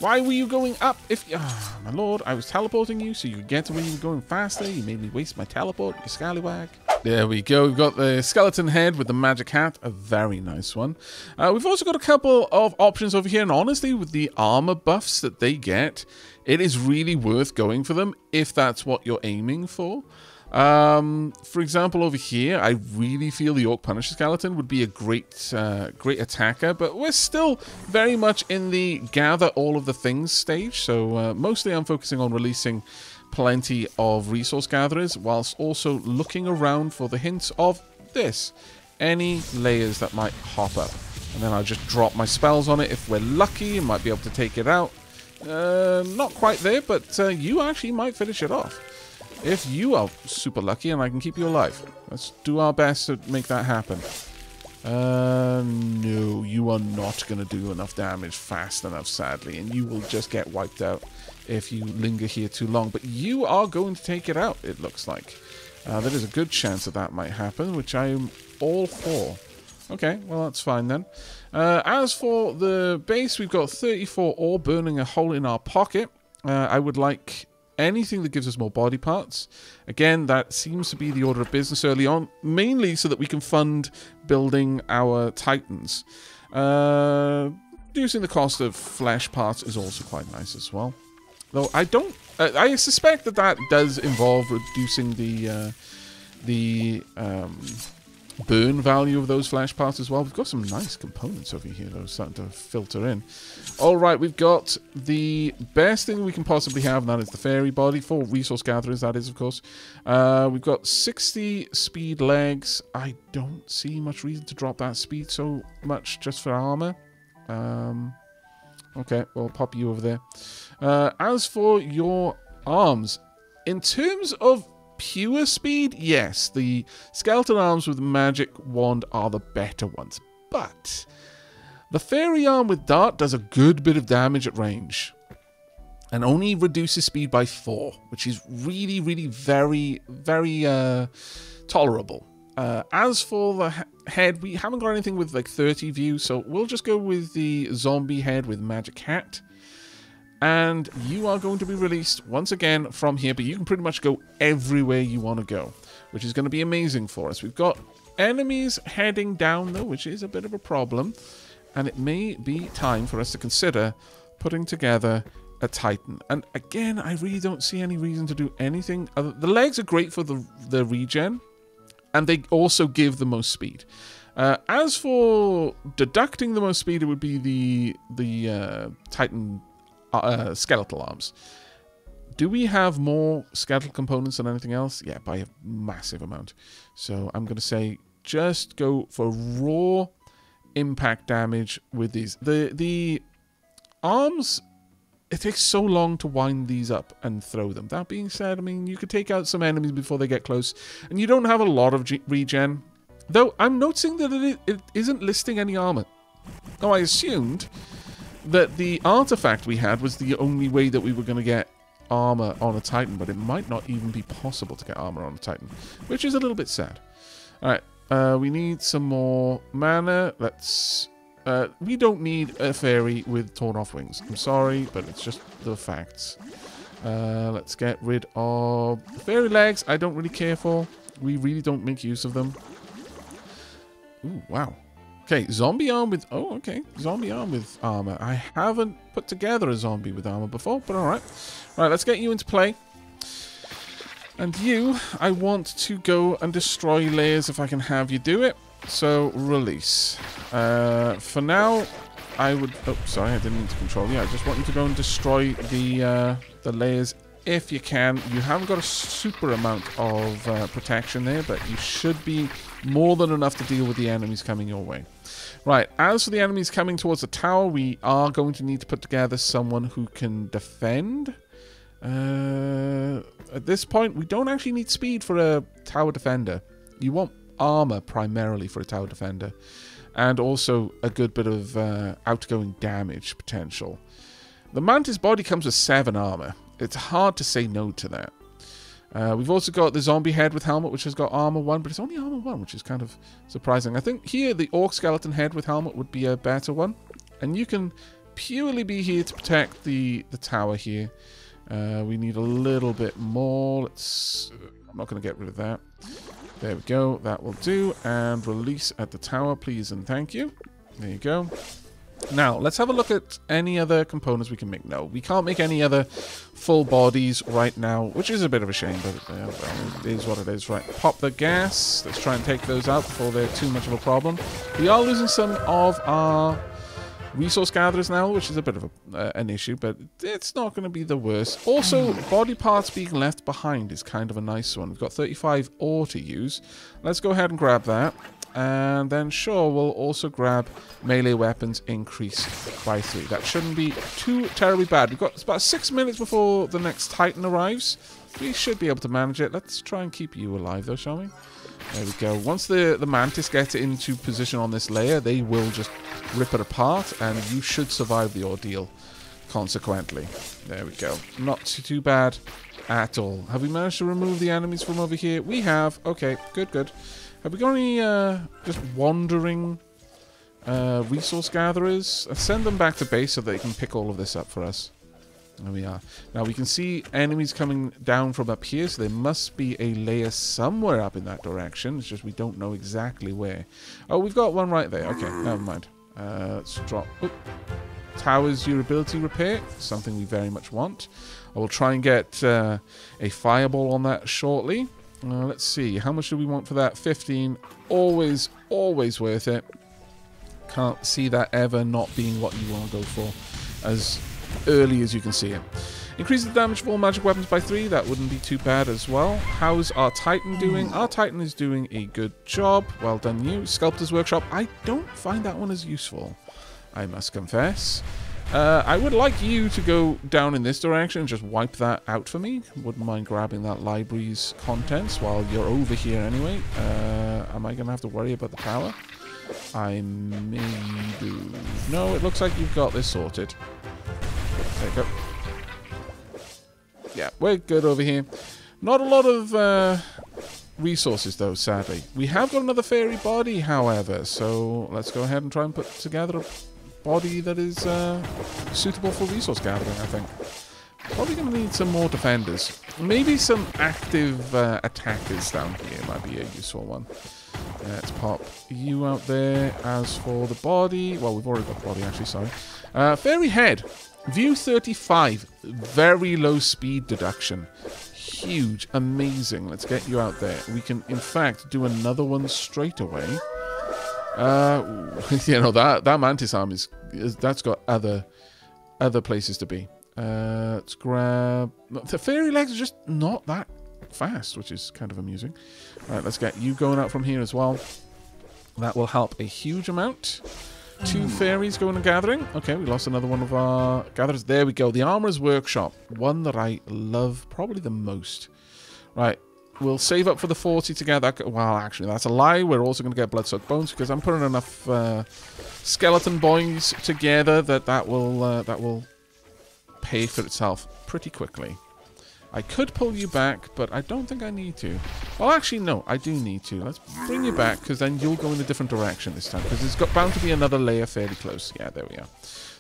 Why were you going up? If oh, my lord, I was teleporting you so you could get to where you were going faster. You made me waste my teleport, you scallywag. There we go. We've got the skeleton head with the magic hat, a very nice one. Uh, we've also got a couple of options over here, and honestly, with the armor buffs that they get, it is really worth going for them if that's what you're aiming for. Um, for example, over here, I really feel the Orc Punisher Skeleton would be a great, uh, great attacker, but we're still very much in the gather all of the things stage, so uh, mostly I'm focusing on releasing plenty of resource gatherers, whilst also looking around for the hints of this, any lairs that might hop up. And then I'll just drop my spells on it. If we're lucky, might be able to take it out. Uh, not quite there, but uh, you actually might finish it off. If you are super lucky and I can keep you alive. Let's do our best to make that happen. Uh, no, you are not going to do enough damage fast enough, sadly, and you will just get wiped out if you linger here too long. But you are going to take it out, it looks like. Uh, there is a good chance that that might happen, which I am all for. Okay, well, that's fine then. Uh, as for the base, we've got 34 ore burning a hole in our pocket. Uh, I would like anything that gives us more body parts. Again, that seems to be the order of business early on, mainly so that we can fund building our Titans. Uh, reducing the cost of flesh parts is also quite nice as well. Though I don't, uh, I suspect that that does involve reducing the uh, the um, burn value of those flash parts as well. We've got some nice components over here that are starting to filter in. All right, we've got the best thing we can possibly have, and that is the fairy body for resource gatherers, that is, of course. Uh, we've got 60 speed legs. I don't see much reason to drop that speed so much just for armor. Um, okay, we'll pop you over there. Uh, as for your arms, in terms of pure speed, yes, the skeleton arms with magic wand are the better ones. But the fairy arm with dart does a good bit of damage at range. And only reduces speed by 4, which is really, really very, very uh, tolerable. Uh, as for the head, we haven't got anything with like 30 views, so we'll just go with the zombie head with magic hat and you are going to be released once again from here, but you can pretty much go everywhere you want to go, which is going to be amazing for us. We've got enemies heading down, though, which is a bit of a problem, and it may be time for us to consider putting together a Titan. And again, I really don't see any reason to do anything. Other the legs are great for the, the regen, and they also give the most speed. Uh, as for deducting the most speed, it would be the the uh, Titan uh, uh, skeletal arms. Do we have more skeletal components than anything else? Yeah, by a massive amount. So I'm going to say just go for raw impact damage with these. The the arms, it takes so long to wind these up and throw them. That being said, I mean, you could take out some enemies before they get close, and you don't have a lot of regen. Though I'm noticing that it, it isn't listing any armor. Oh, I assumed that the artifact we had was the only way that we were going to get armor on a Titan, but it might not even be possible to get armor on a Titan, which is a little bit sad. All right, uh, we need some more mana. Let's. Uh, we don't need a fairy with torn off wings. I'm sorry, but it's just the facts. Uh, let's get rid of fairy legs. I don't really care for. We really don't make use of them. Ooh, wow. Okay, zombie arm with... Oh, okay. Zombie arm with armor. I haven't put together a zombie with armor before, but alright. Right, let's get you into play. And you, I want to go and destroy lairs if I can have you do it. So, release. Uh, for now, I would... Oh, sorry, I didn't mean to control you. I just want you to go and destroy the, uh, the lairs if you can. You haven't got a super amount of uh, protection there, but you should be more than enough to deal with the enemies coming your way. Right, as for the enemies coming towards the tower, we are going to need to put together someone who can defend. Uh, at this point, we don't actually need speed for a tower defender. You want armor primarily for a tower defender. And also a good bit of uh, outgoing damage potential. The Mantis body comes with 7 armor. It's hard to say no to that. Uh, we've also got the zombie head with helmet, which has got armor 1, but it's only armor 1, which is kind of surprising. I think here the orc skeleton head with helmet would be a better one. And you can purely be here to protect the, the tower here. Uh, we need a little bit more. Let's. I'm not going to get rid of that. There we go. That will do. And release at the tower, please and thank you. There you go. Now, let's have a look at any other components we can make. No, we can't make any other full bodies right now, which is a bit of a shame, but uh, well, it is what it is. Right, pop the gas. Let's try and take those out before they're too much of a problem. We are losing some of our resource gatherers now, which is a bit of a, uh, an issue, but it's not going to be the worst. Also, body parts being left behind is kind of a nice one. We've got 35 ore to use. Let's go ahead and grab that. And then, sure, we'll also grab melee weapons increase by three. That shouldn't be too terribly bad. We've got about six minutes before the next Titan arrives. We should be able to manage it. Let's try and keep you alive, though, shall we? There we go. Once the, the Mantis get into position on this lair, they will just rip it apart, and you should survive the ordeal, consequently. There we go. Not too bad at all. Have we managed to remove the enemies from over here? We have. Okay, good, good. Have we got any uh, just wandering uh, resource gatherers? Uh, send them back to base so they can pick all of this up for us. There we are. Now we can see enemies coming down from up here, so there must be a lair somewhere up in that direction. It's just we don't know exactly where. Oh, we've got one right there. Okay, never mind. Uh, let's drop... Oop. Towers durability repair, something we very much want. I will try and get uh, a fireball on that shortly. Uh, let's see, how much do we want for that? 15. Always, always worth it. Can't see that ever not being what you want to go for as early as you can see it. Increase the damage of all magic weapons by 3, that wouldn't be too bad as well. How's our Titan doing? Our Titan is doing a good job. Well done you. Sculptor's Workshop, I don't find that one as useful, I must confess. Uh, I would like you to go down in this direction and just wipe that out for me. Wouldn't mind grabbing that library's contents while you're over here anyway. Uh, am I going to have to worry about the power? I may do. No, it looks like you've got this sorted. There you go. Yeah, we're good over here. Not a lot of uh, resources, though, sadly. We have got another fairy body, however, so let's go ahead and try and put together a body that is uh, suitable for resource gathering, I think. Probably going to need some more defenders. Maybe some active uh, attackers down here might be a useful one. Let's pop you out there. As for the body... Well, we've already got the body, actually, sorry. Uh, fairy head. View 35. Very low speed deduction. Huge. Amazing. Let's get you out there. We can, in fact, do another one straight away. Uh, you know that that mantis arm is, is that's got other other places to be. Uh, let's grab the fairy legs are just not that fast, which is kind of amusing. All right, let's get you going out from here as well. That will help a huge amount. Two fairies going and gathering. Okay, we lost another one of our gatherers. There we go. The Armorer's Workshop. One that I love probably the most. Right. We'll save up for the 40 to get that. Well, actually, that's a lie. We're also going to get Bloodsoaked Bones because I'm putting enough uh, skeleton boys together that that will uh, that will pay for itself pretty quickly. I could pull you back, but I don't think I need to. Well, actually, no, I do need to. Let's bring you back, because then you'll go in a different direction this time, because there's got bound to be another lair fairly close. Yeah, there we are.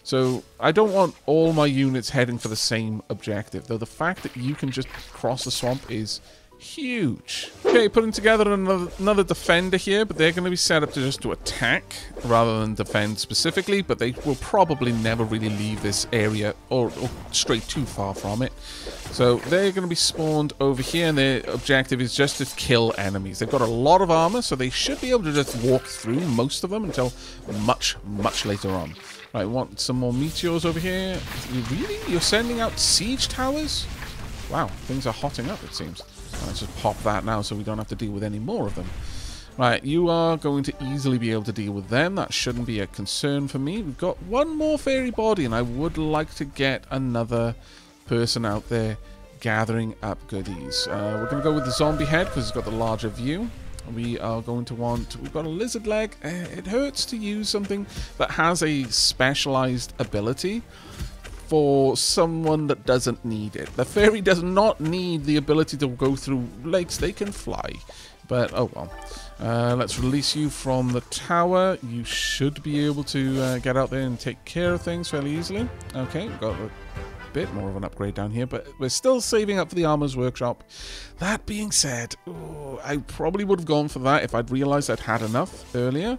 So, I don't want all my units heading for the same objective, though the fact that you can just cross the swamp is huge. Okay, putting together another, another defender here, but they're going to be set up to just to attack rather than defend specifically, but they will probably never really leave this area or, or stray too far from it. So they're going to be spawned over here, and their objective is just to kill enemies. They've got a lot of armor, so they should be able to just walk through most of them until much, much later on. Right, want some more meteors over here. You really? You're sending out siege towers? Wow, things are hotting up, it seems. Let's just pop that now so we don't have to deal with any more of them. Right, you are going to easily be able to deal with them. That shouldn't be a concern for me. We've got one more fairy body, and I would like to get another person out there gathering up goodies. Uh, we're going to go with the zombie head because it's got the larger view. We are going to want... We've got a lizard leg. Uh, it hurts to use something that has a specialized ability for someone that doesn't need it. The fairy does not need the ability to go through lakes. They can fly. But, oh well. Uh, let's release you from the tower. You should be able to uh, get out there and take care of things fairly easily. Okay, got a bit more of an upgrade down here, but we're still saving up for the Armor's Workshop. That being said, ooh, I probably would have gone for that if I'd realized I'd had enough earlier.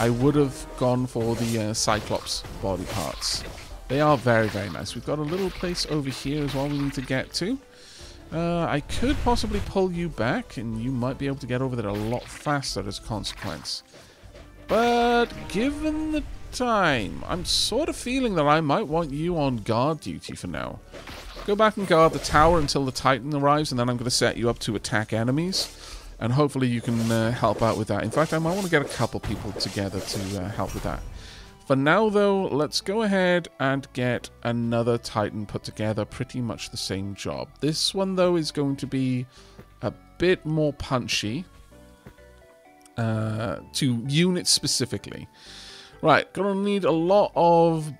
I would have gone for the uh, Cyclops body parts. They are very, very nice. We've got a little place over here as well we need to get to. Uh, I could possibly pull you back, and you might be able to get over there a lot faster as a consequence. But given the time, I'm sort of feeling that I might want you on guard duty for now. Go back and guard the tower until the Titan arrives, and then I'm going to set you up to attack enemies. And hopefully you can uh, help out with that. In fact, I might want to get a couple people together to uh, help with that. For now, though, let's go ahead and get another Titan put together. Pretty much the same job. This one, though, is going to be a bit more punchy. Uh, to units specifically. Right, gonna need a lot of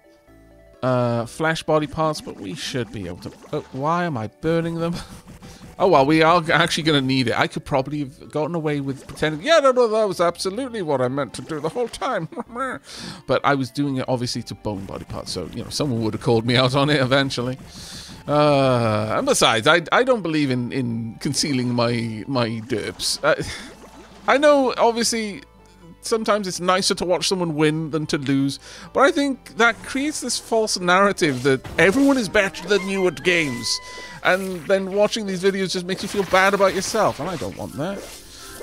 uh, flesh body parts, but we should be able to... Uh, why am I burning them? Oh, well, we are actually going to need it. I could probably have gotten away with pretending, yeah, no, no, that was absolutely what I meant to do the whole time. but I was doing it, obviously, to bone body parts. So, you know, someone would have called me out on it eventually. Uh, and besides, I, I don't believe in, in concealing my, my derps. Uh, I know, obviously, sometimes it's nicer to watch someone win than to lose, but I think that creates this false narrative that everyone is better than you at games and then watching these videos just makes you feel bad about yourself, and I don't want that.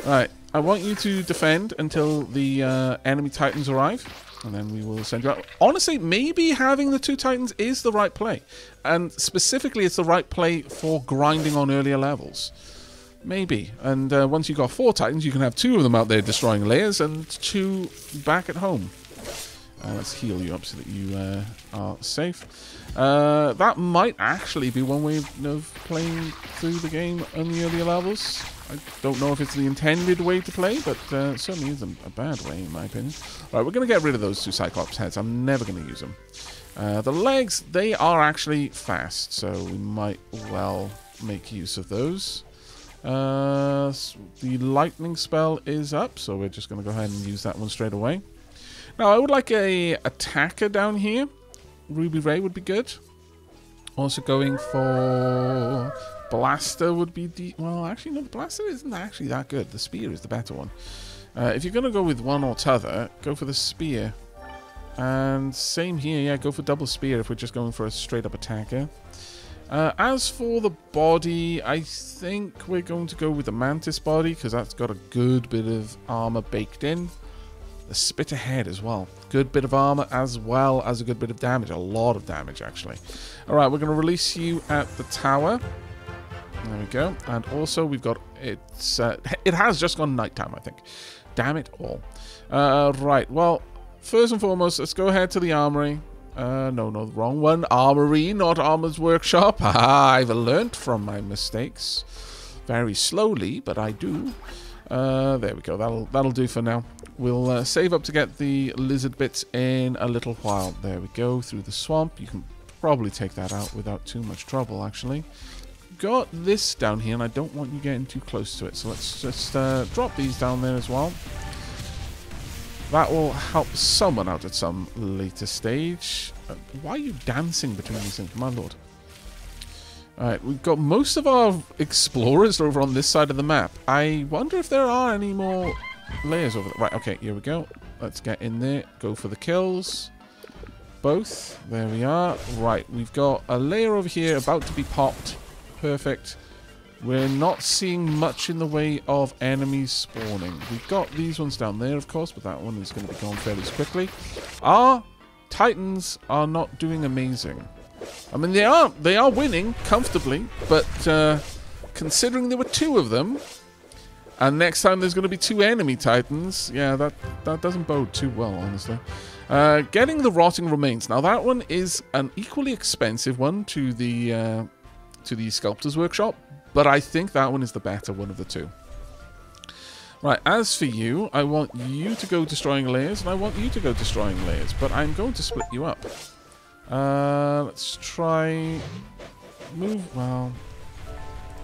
Right, I want you to defend until the uh, enemy titans arrive, and then we will send you out. Honestly, maybe having the two titans is the right play, and specifically it's the right play for grinding on earlier levels. Maybe. And uh, once you've got four titans, you can have two of them out there destroying lairs and two back at home. Uh, let's heal you up so that you uh, are safe. Uh, that might actually be one way of playing through the game on the earlier levels. I don't know if it's the intended way to play, but uh, certainly isn't a bad way in my opinion. Alright, we're going to get rid of those two Cyclops heads. I'm never going to use them. Uh, the legs, they are actually fast, so we might well make use of those. Uh, the lightning spell is up, so we're just going to go ahead and use that one straight away. Now, I would like a attacker down here. Ruby Ray would be good. Also going for Blaster would be the... Well, actually, no, Blaster isn't actually that good. The Spear is the better one. Uh, if you're going to go with one or t'other, go for the Spear. And same here, yeah, go for double Spear if we're just going for a straight-up attacker. Uh, as for the body, I think we're going to go with the Mantis body because that's got a good bit of armor baked in. The Spitter head as well. Good bit of armor as well as a good bit of damage. A lot of damage, actually. Alright, we're going to release you at the tower. There we go. And also, we've got... It's uh, It has just gone nighttime, I think. Damn it all. Uh, right, well, first and foremost, let's go ahead to the armory. Uh, no, no, wrong one. Armory, not Armor's Workshop. I've learnt from my mistakes. Very slowly, but I do. Uh, there we go. That'll that'll do for now. We'll uh, save up to get the lizard bits in a little while. There we go. Through the swamp. You can probably take that out without too much trouble, actually. Got this down here, and I don't want you getting too close to it. So let's just uh, drop these down there as well. That will help someone out at some later stage. Uh, why are you dancing between these things? My lord. Alright, we've got most of our explorers over on this side of the map. I wonder if there are any more lairs over there. Right, okay, here we go. Let's get in there. Go for the kills. Both. There we are. Right, we've got a lair over here about to be popped. Perfect. We're not seeing much in the way of enemies spawning. We've got these ones down there, of course, but that one is going to be gone fairly quickly. Our Titans are not doing amazing. I mean, they are they are winning comfortably, but uh, considering there were two of them, and next time there's going to be two enemy titans, yeah, that that doesn't bode too well, honestly. Uh, getting the rotting remains. Now that one is an equally expensive one to the uh, to the sculptor's workshop, but I think that one is the better one of the two. Right, as for you, I want you to go destroying lairs, and I want you to go destroying lairs, but I'm going to split you up. Uh, let's try... Move, well...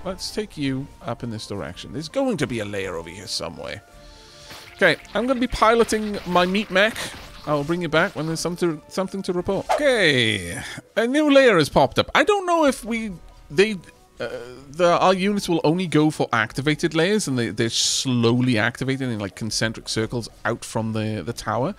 Let's take you up in this direction. There's going to be a lair over here somewhere. Okay, I'm going to be piloting my meat mech. I'll bring you back when there's something to, something to report. Okay, a new lair has popped up. I don't know if we... They... Uh, the, our units will only go for activated lairs and they, they're slowly activating in like concentric circles out from the, the tower.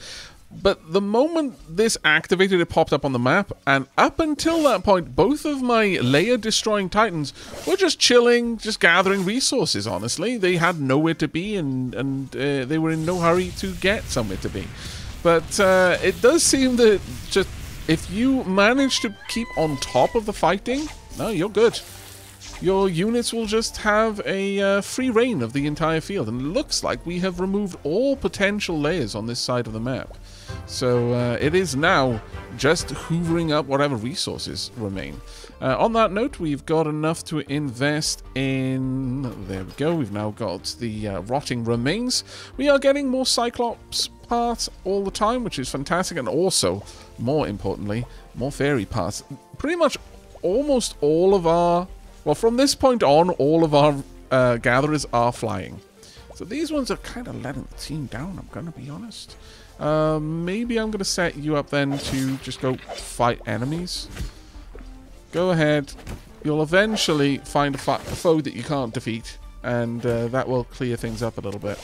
But the moment this activated, it popped up on the map, and up until that point, both of my lair destroying titans were just chilling, just gathering resources, honestly. They had nowhere to be, and, and uh, they were in no hurry to get somewhere to be. But uh, it does seem that just if you manage to keep on top of the fighting, no, you're good. Your units will just have a uh, free reign of the entire field, and it looks like we have removed all potential lairs on this side of the map. So uh, it is now just hoovering up whatever resources remain. Uh, on that note, we've got enough to invest in... There we go. We've now got the uh, rotting remains. We are getting more Cyclops parts all the time, which is fantastic. And also, more importantly, more fairy parts. Pretty much almost all of our... Well, from this point on, all of our uh, gatherers are flying. So these ones are kind of letting the team down, I'm going to be honest. Uh, maybe I'm going to set you up then to just go fight enemies. Go ahead. You'll eventually find a, foe that you can't defeat, and uh, that will clear things up a little bit.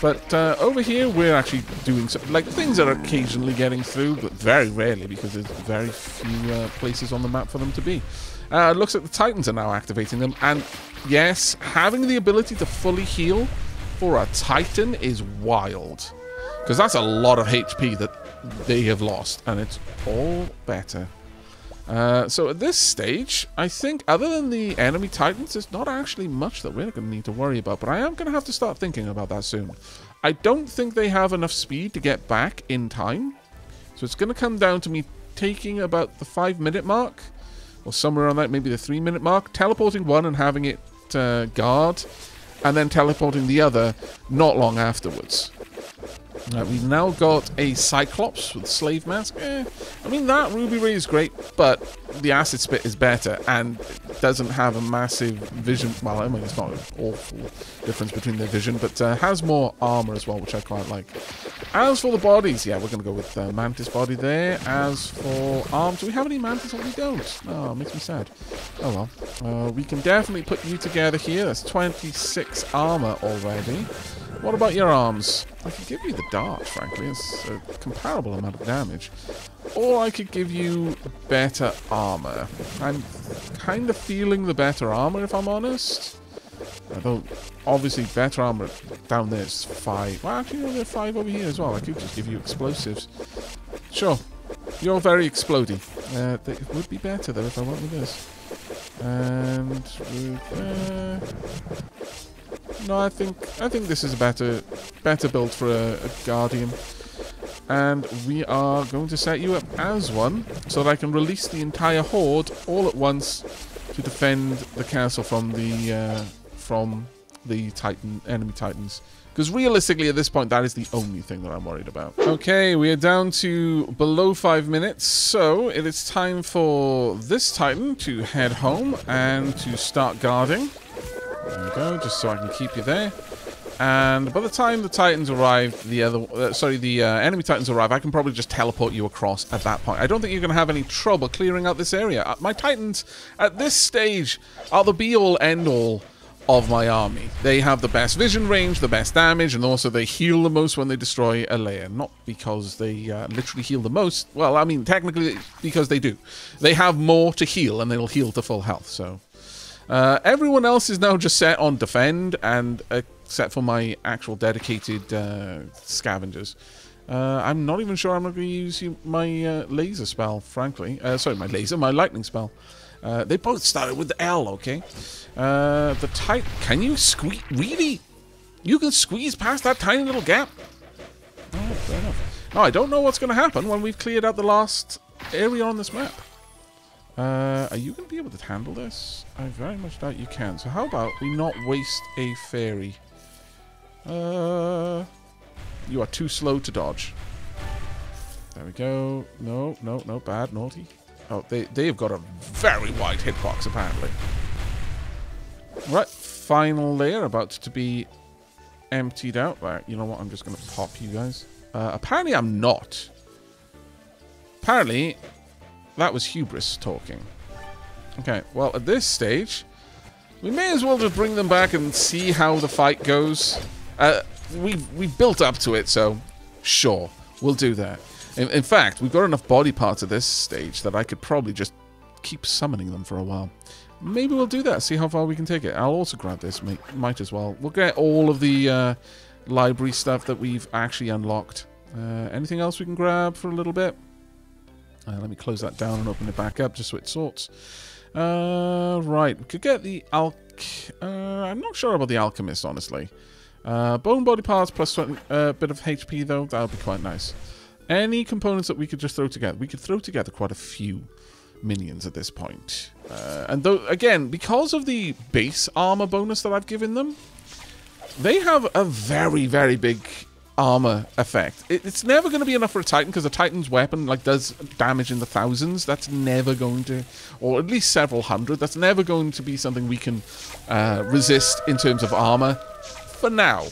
But uh, over here, we're actually doing some, like things are occasionally getting through, but very rarely because there's very few uh, places on the map for them to be. Uh, looks like the Titans are now activating them, and yes, having the ability to fully heal for a Titan is wild. Because that's a lot of HP that they have lost, and it's all better. Uh, so at this stage, I think other than the enemy titans, there's not actually much that we're going to need to worry about, but I am going to have to start thinking about that soon. I don't think they have enough speed to get back in time, so it's going to come down to me taking about the five minute mark, or somewhere around that, maybe the three minute mark, teleporting one and having it uh, guard, and then teleporting the other not long afterwards. Uh, we've now got a Cyclops with Slave Mask. Eh, I mean, that Ruby Ray is great, but the Acid Spit is better and doesn't have a massive vision. Well, I mean, it's not an awful difference between their vision, but uh, has more armor as well, which I quite like. As for the bodies, yeah, we're going to go with uh, Mantis body there. As for arms, do we have any Mantis or we don't? Oh, makes me sad. Oh well. Uh, we can definitely put you together here. That's 26 armor already. What about your arms? I could give you the dart, frankly. It's a comparable amount of damage. Or I could give you better armor. I'm kind of feeling the better armor, if I'm honest. Although, obviously, better armor down there is five. Well, actually, there are five over here as well. I could just give you explosives. Sure. You're very explodey. Uh, it would be better, though, if I went with this. And. Uh, no, I think I think this is a better better build for a, a Guardian. And we are going to set you up as one, so that I can release the entire horde all at once to defend the castle from the uh, from the Titan enemy Titans. Because realistically, at this point, that is the only thing that I'm worried about. Okay, we are down to below five minutes, so it is time for this Titan to head home and to start guarding. There we go, just so I can keep you there. And by the time the Titans arrive, the other, uh, sorry, the uh, enemy Titans arrive, I can probably just teleport you across at that point. I don't think you're going to have any trouble clearing out this area. Uh, my Titans, at this stage, are the be-all, end-all of my army. They have the best vision range, the best damage, and also they heal the most when they destroy a lair. Not because they uh, literally heal the most. Well, I mean, technically, because they do. They have more to heal, and they'll heal to full health, so... Uh, everyone else is now just set on defend, and except for my actual dedicated uh, scavengers. Uh, I'm not even sure I'm going to use my uh, laser spell, frankly. Uh, sorry, my laser, my lightning spell. Uh, they both started with the L, okay? The tight... Can you squeeze... Really? You can squeeze past that tiny little gap? Oh, fair enough. Now, I don't know what's going to happen when we've cleared out the last area on this map. Uh, are you going to be able to handle this? I very much doubt you can. So how about we not waste a fairy? Uh, you are too slow to dodge. There we go. No, no, no, bad, naughty. Oh, they, they've got a very wide hitbox, apparently. Right, final lair about to be emptied out. Right, you know what? I'm just going to pop you guys. Uh, apparently I'm not. Apparently, that was hubris talking. Okay, well, at this stage, we may as well just bring them back and see how the fight goes. Uh, we've, we've built up to it, so sure, we'll do that. In, in fact, we've got enough body parts at this stage that I could probably just keep summoning them for a while. Maybe we'll do that, see how far we can take it. I'll also grab this, might, might as well. We'll get all of the uh, library stuff that we've actually unlocked. Uh, anything else we can grab for a little bit? Uh, let me close that down and open it back up just so it sorts. Uh, right, we could get the alch... Uh, I'm not sure about the alchemist, honestly. Uh, bone body parts plus a uh, bit of HP, though. That would be quite nice. Any components that we could just throw together. We could throw together quite a few minions at this point. Uh, and though, again, because of the base armor bonus that I've given them, they have a very, very big armor effect. It, it's never going to be enough for a Titan because a Titan's weapon like does damage in the thousands. That's never going to, or at least several hundred. That's never going to be something we can uh, resist in terms of armor for now.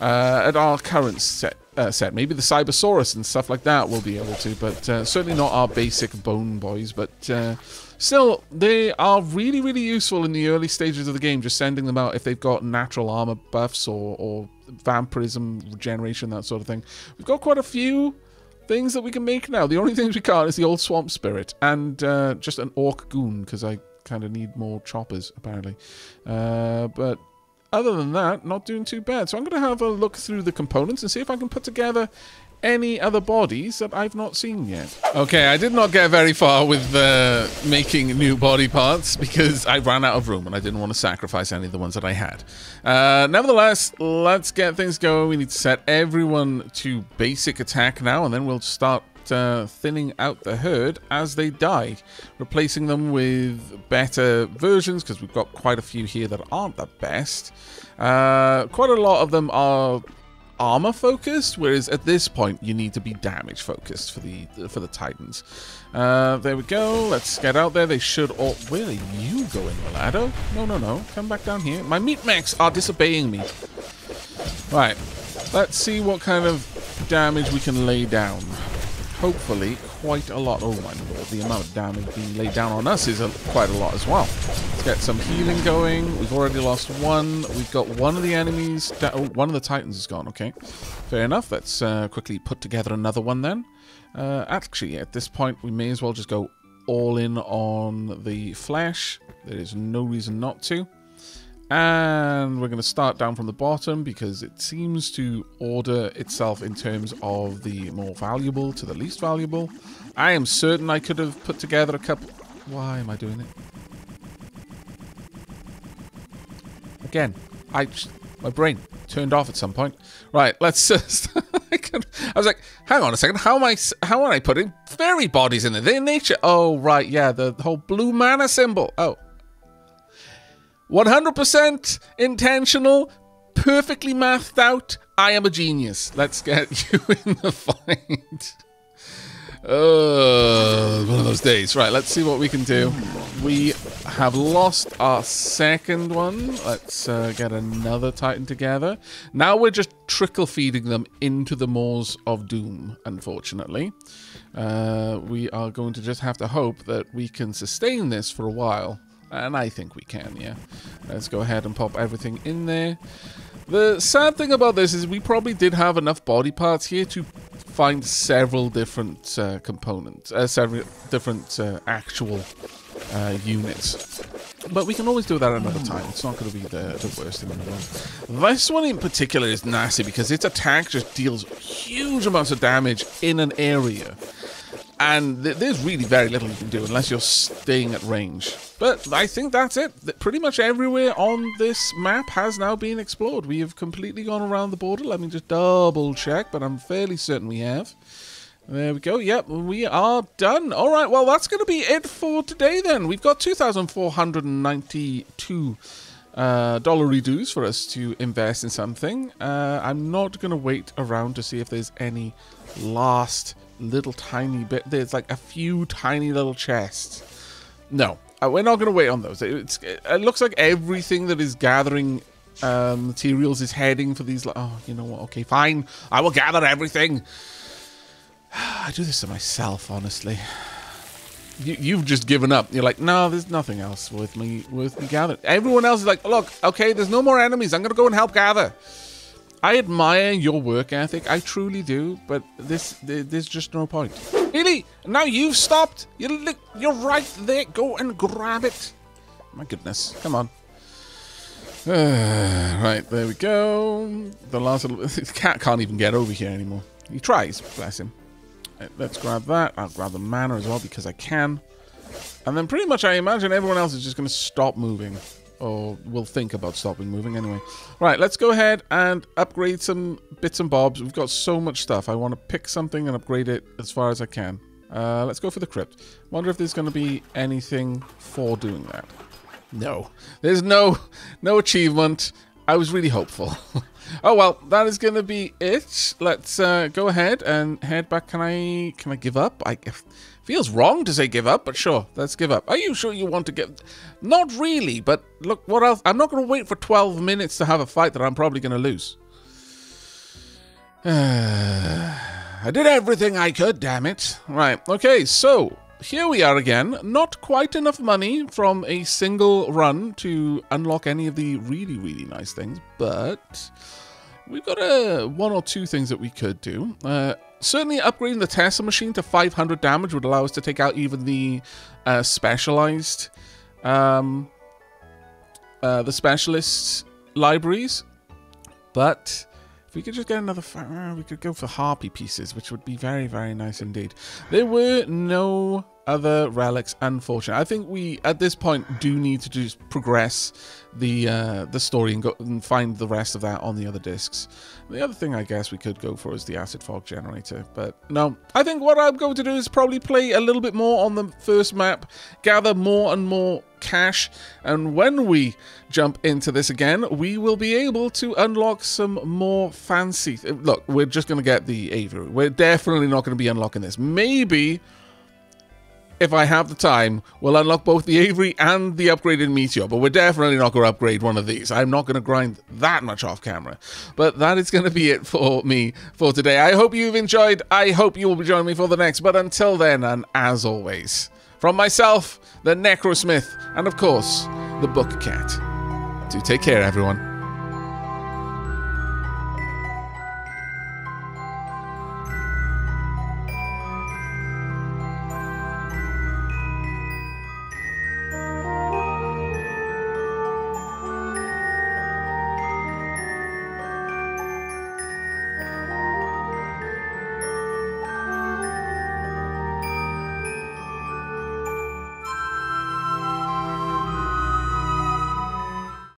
Uh, at our current set, uh, set. Maybe the Cybersaurus and stuff like that will be able to, but uh, certainly not our basic bone boys. But uh, still, they are really, really useful in the early stages of the game, just sending them out if they've got natural armor buffs or, or vampirism, regeneration, that sort of thing. We've got quite a few things that we can make now. The only things we can't is the old swamp spirit and uh, just an orc goon, because I kind of need more choppers, apparently. Uh, but other than that, not doing too bad. So I'm going to have a look through the components and see if I can put together any other bodies that I've not seen yet. Okay, I did not get very far with uh, making new body parts because I ran out of room and I didn't want to sacrifice any of the ones that I had. Uh, nevertheless, let's get things going. We need to set everyone to basic attack now and then we'll start uh, thinning out the herd as they die, replacing them with better versions because we've got quite a few here that aren't the best. Uh, quite a lot of them are armor focused, whereas at this point you need to be damage focused for the for the titans. Uh, there we go. Let's get out there. They should all. Where are you going, Rolado? No, no, no. Come back down here. My meat mechs are disobeying me. Right. Let's see what kind of damage we can lay down hopefully quite a lot. Oh my lord, the amount of damage being laid down on us is a, quite a lot as well. Let's get some healing going. We've already lost one. We've got one of the enemies. Oh, one of the titans is gone. Okay, fair enough. Let's uh, quickly put together another one then. Uh, actually, at this point, we may as well just go all in on the flesh. There is no reason not to. And we're going to start down from the bottom because it seems to order itself in terms of the more valuable to the least valuable. I am certain I could have put together a couple... Why am I doing it? Again, I my brain turned off at some point. Right, let's just... I was like, hang on a second, how am I how am I putting fairy bodies in there? They're nature. Oh, right, yeah, the whole blue mana symbol. Oh, 100% intentional, perfectly mathed out. I am a genius. Let's get you in the fight. Uh, one of those days. Right, let's see what we can do. We have lost our second one. Let's uh, get another Titan together. Now we're just trickle feeding them into the Maws of Doom, unfortunately. Uh, we are going to just have to hope that we can sustain this for a while. And I think we can, yeah. Let's go ahead and pop everything in there. The sad thing about this is we probably did have enough body parts here to find several different uh, components, uh, several different uh, actual uh, units. But we can always do that another time. It's not going to be the, the worst in the world. This one in particular is nasty because its attack just deals huge amounts of damage in an area. And th there's really very little you can do unless you're staying at range. But I think that's it. Pretty much everywhere on this map has now been explored. We have completely gone around the border. Let me just double check, but I'm fairly certain we have. There we go. Yep, we are done. All right, well, that's going to be it for today then. We've got 2,492 uh, dollary dues for us to invest in something. Uh, I'm not going to wait around to see if there's any last little tiny bit. There's like a few tiny little chests. No, uh, we're not going to wait on those. It's, it looks like everything that is gathering um, materials is heading for these. Like oh, you know what? Okay, fine. I will gather everything. I do this to myself, honestly. You, you've just given up. You're like, no, there's nothing else worth me worth me gathering. Everyone else is like, look, okay, there's no more enemies. I'm gonna go and help gather. I admire your work ethic. I truly do, but this there's just no point. Really? Now you've stopped? You're, you're right there. Go and grab it. My goodness. Come on. Uh, right, there we go. The last little... The cat can't even get over here anymore. He tries, bless him. Right, let's grab that. I'll grab the mana as well because I can. And then pretty much I imagine everyone else is just going to stop moving or will think about stopping moving anyway. Right, let's go ahead and upgrade some bits and bobs. We've got so much stuff. I want to pick something and upgrade it as far as I can. Uh, let's go for the crypt. Wonder if there's going to be anything for doing that. No, there's no no achievement. I was really hopeful. oh well, that is going to be it. Let's uh, go ahead and head back. Can I can I give up? I Feels wrong to say give up, but sure, let's give up. Are you sure you want to give... Not really, but look, what else? I'm not going to wait for 12 minutes to have a fight that I'm probably going to lose. I did everything I could, damn it. Right, okay, so here we are again. Not quite enough money from a single run to unlock any of the really, really nice things, but we've got a, uh, one or two things that we could do. Uh, certainly upgrading the Tesla machine to 500 damage would allow us to take out even the uh, specialized, um, uh, the specialist libraries. But if we could just get another, uh, we could go for harpy pieces, which would be very, very nice indeed. There were no other relics, unfortunately. I think we, at this point, do need to just progress the uh, the story and go and find the rest of that on the other discs. The other thing I guess we could go for is the acid fog generator, but no. I think what I'm going to do is probably play a little bit more on the first map, gather more and more cash, and when we jump into this again, we will be able to unlock some more fancy... Look, we're just going to get the Aviary. We're definitely not going to be unlocking this. Maybe if I have the time, we'll unlock both the Aviary and the upgraded Meteor, but we're definitely not going to upgrade one of these. I'm not going to grind that much off camera. But that is going to be it for me for today. I hope you've enjoyed. I hope you will be joining me for the next. But until then, and as always, from myself, the Necrosmith, and of course, the Book Cat. Do take care, everyone.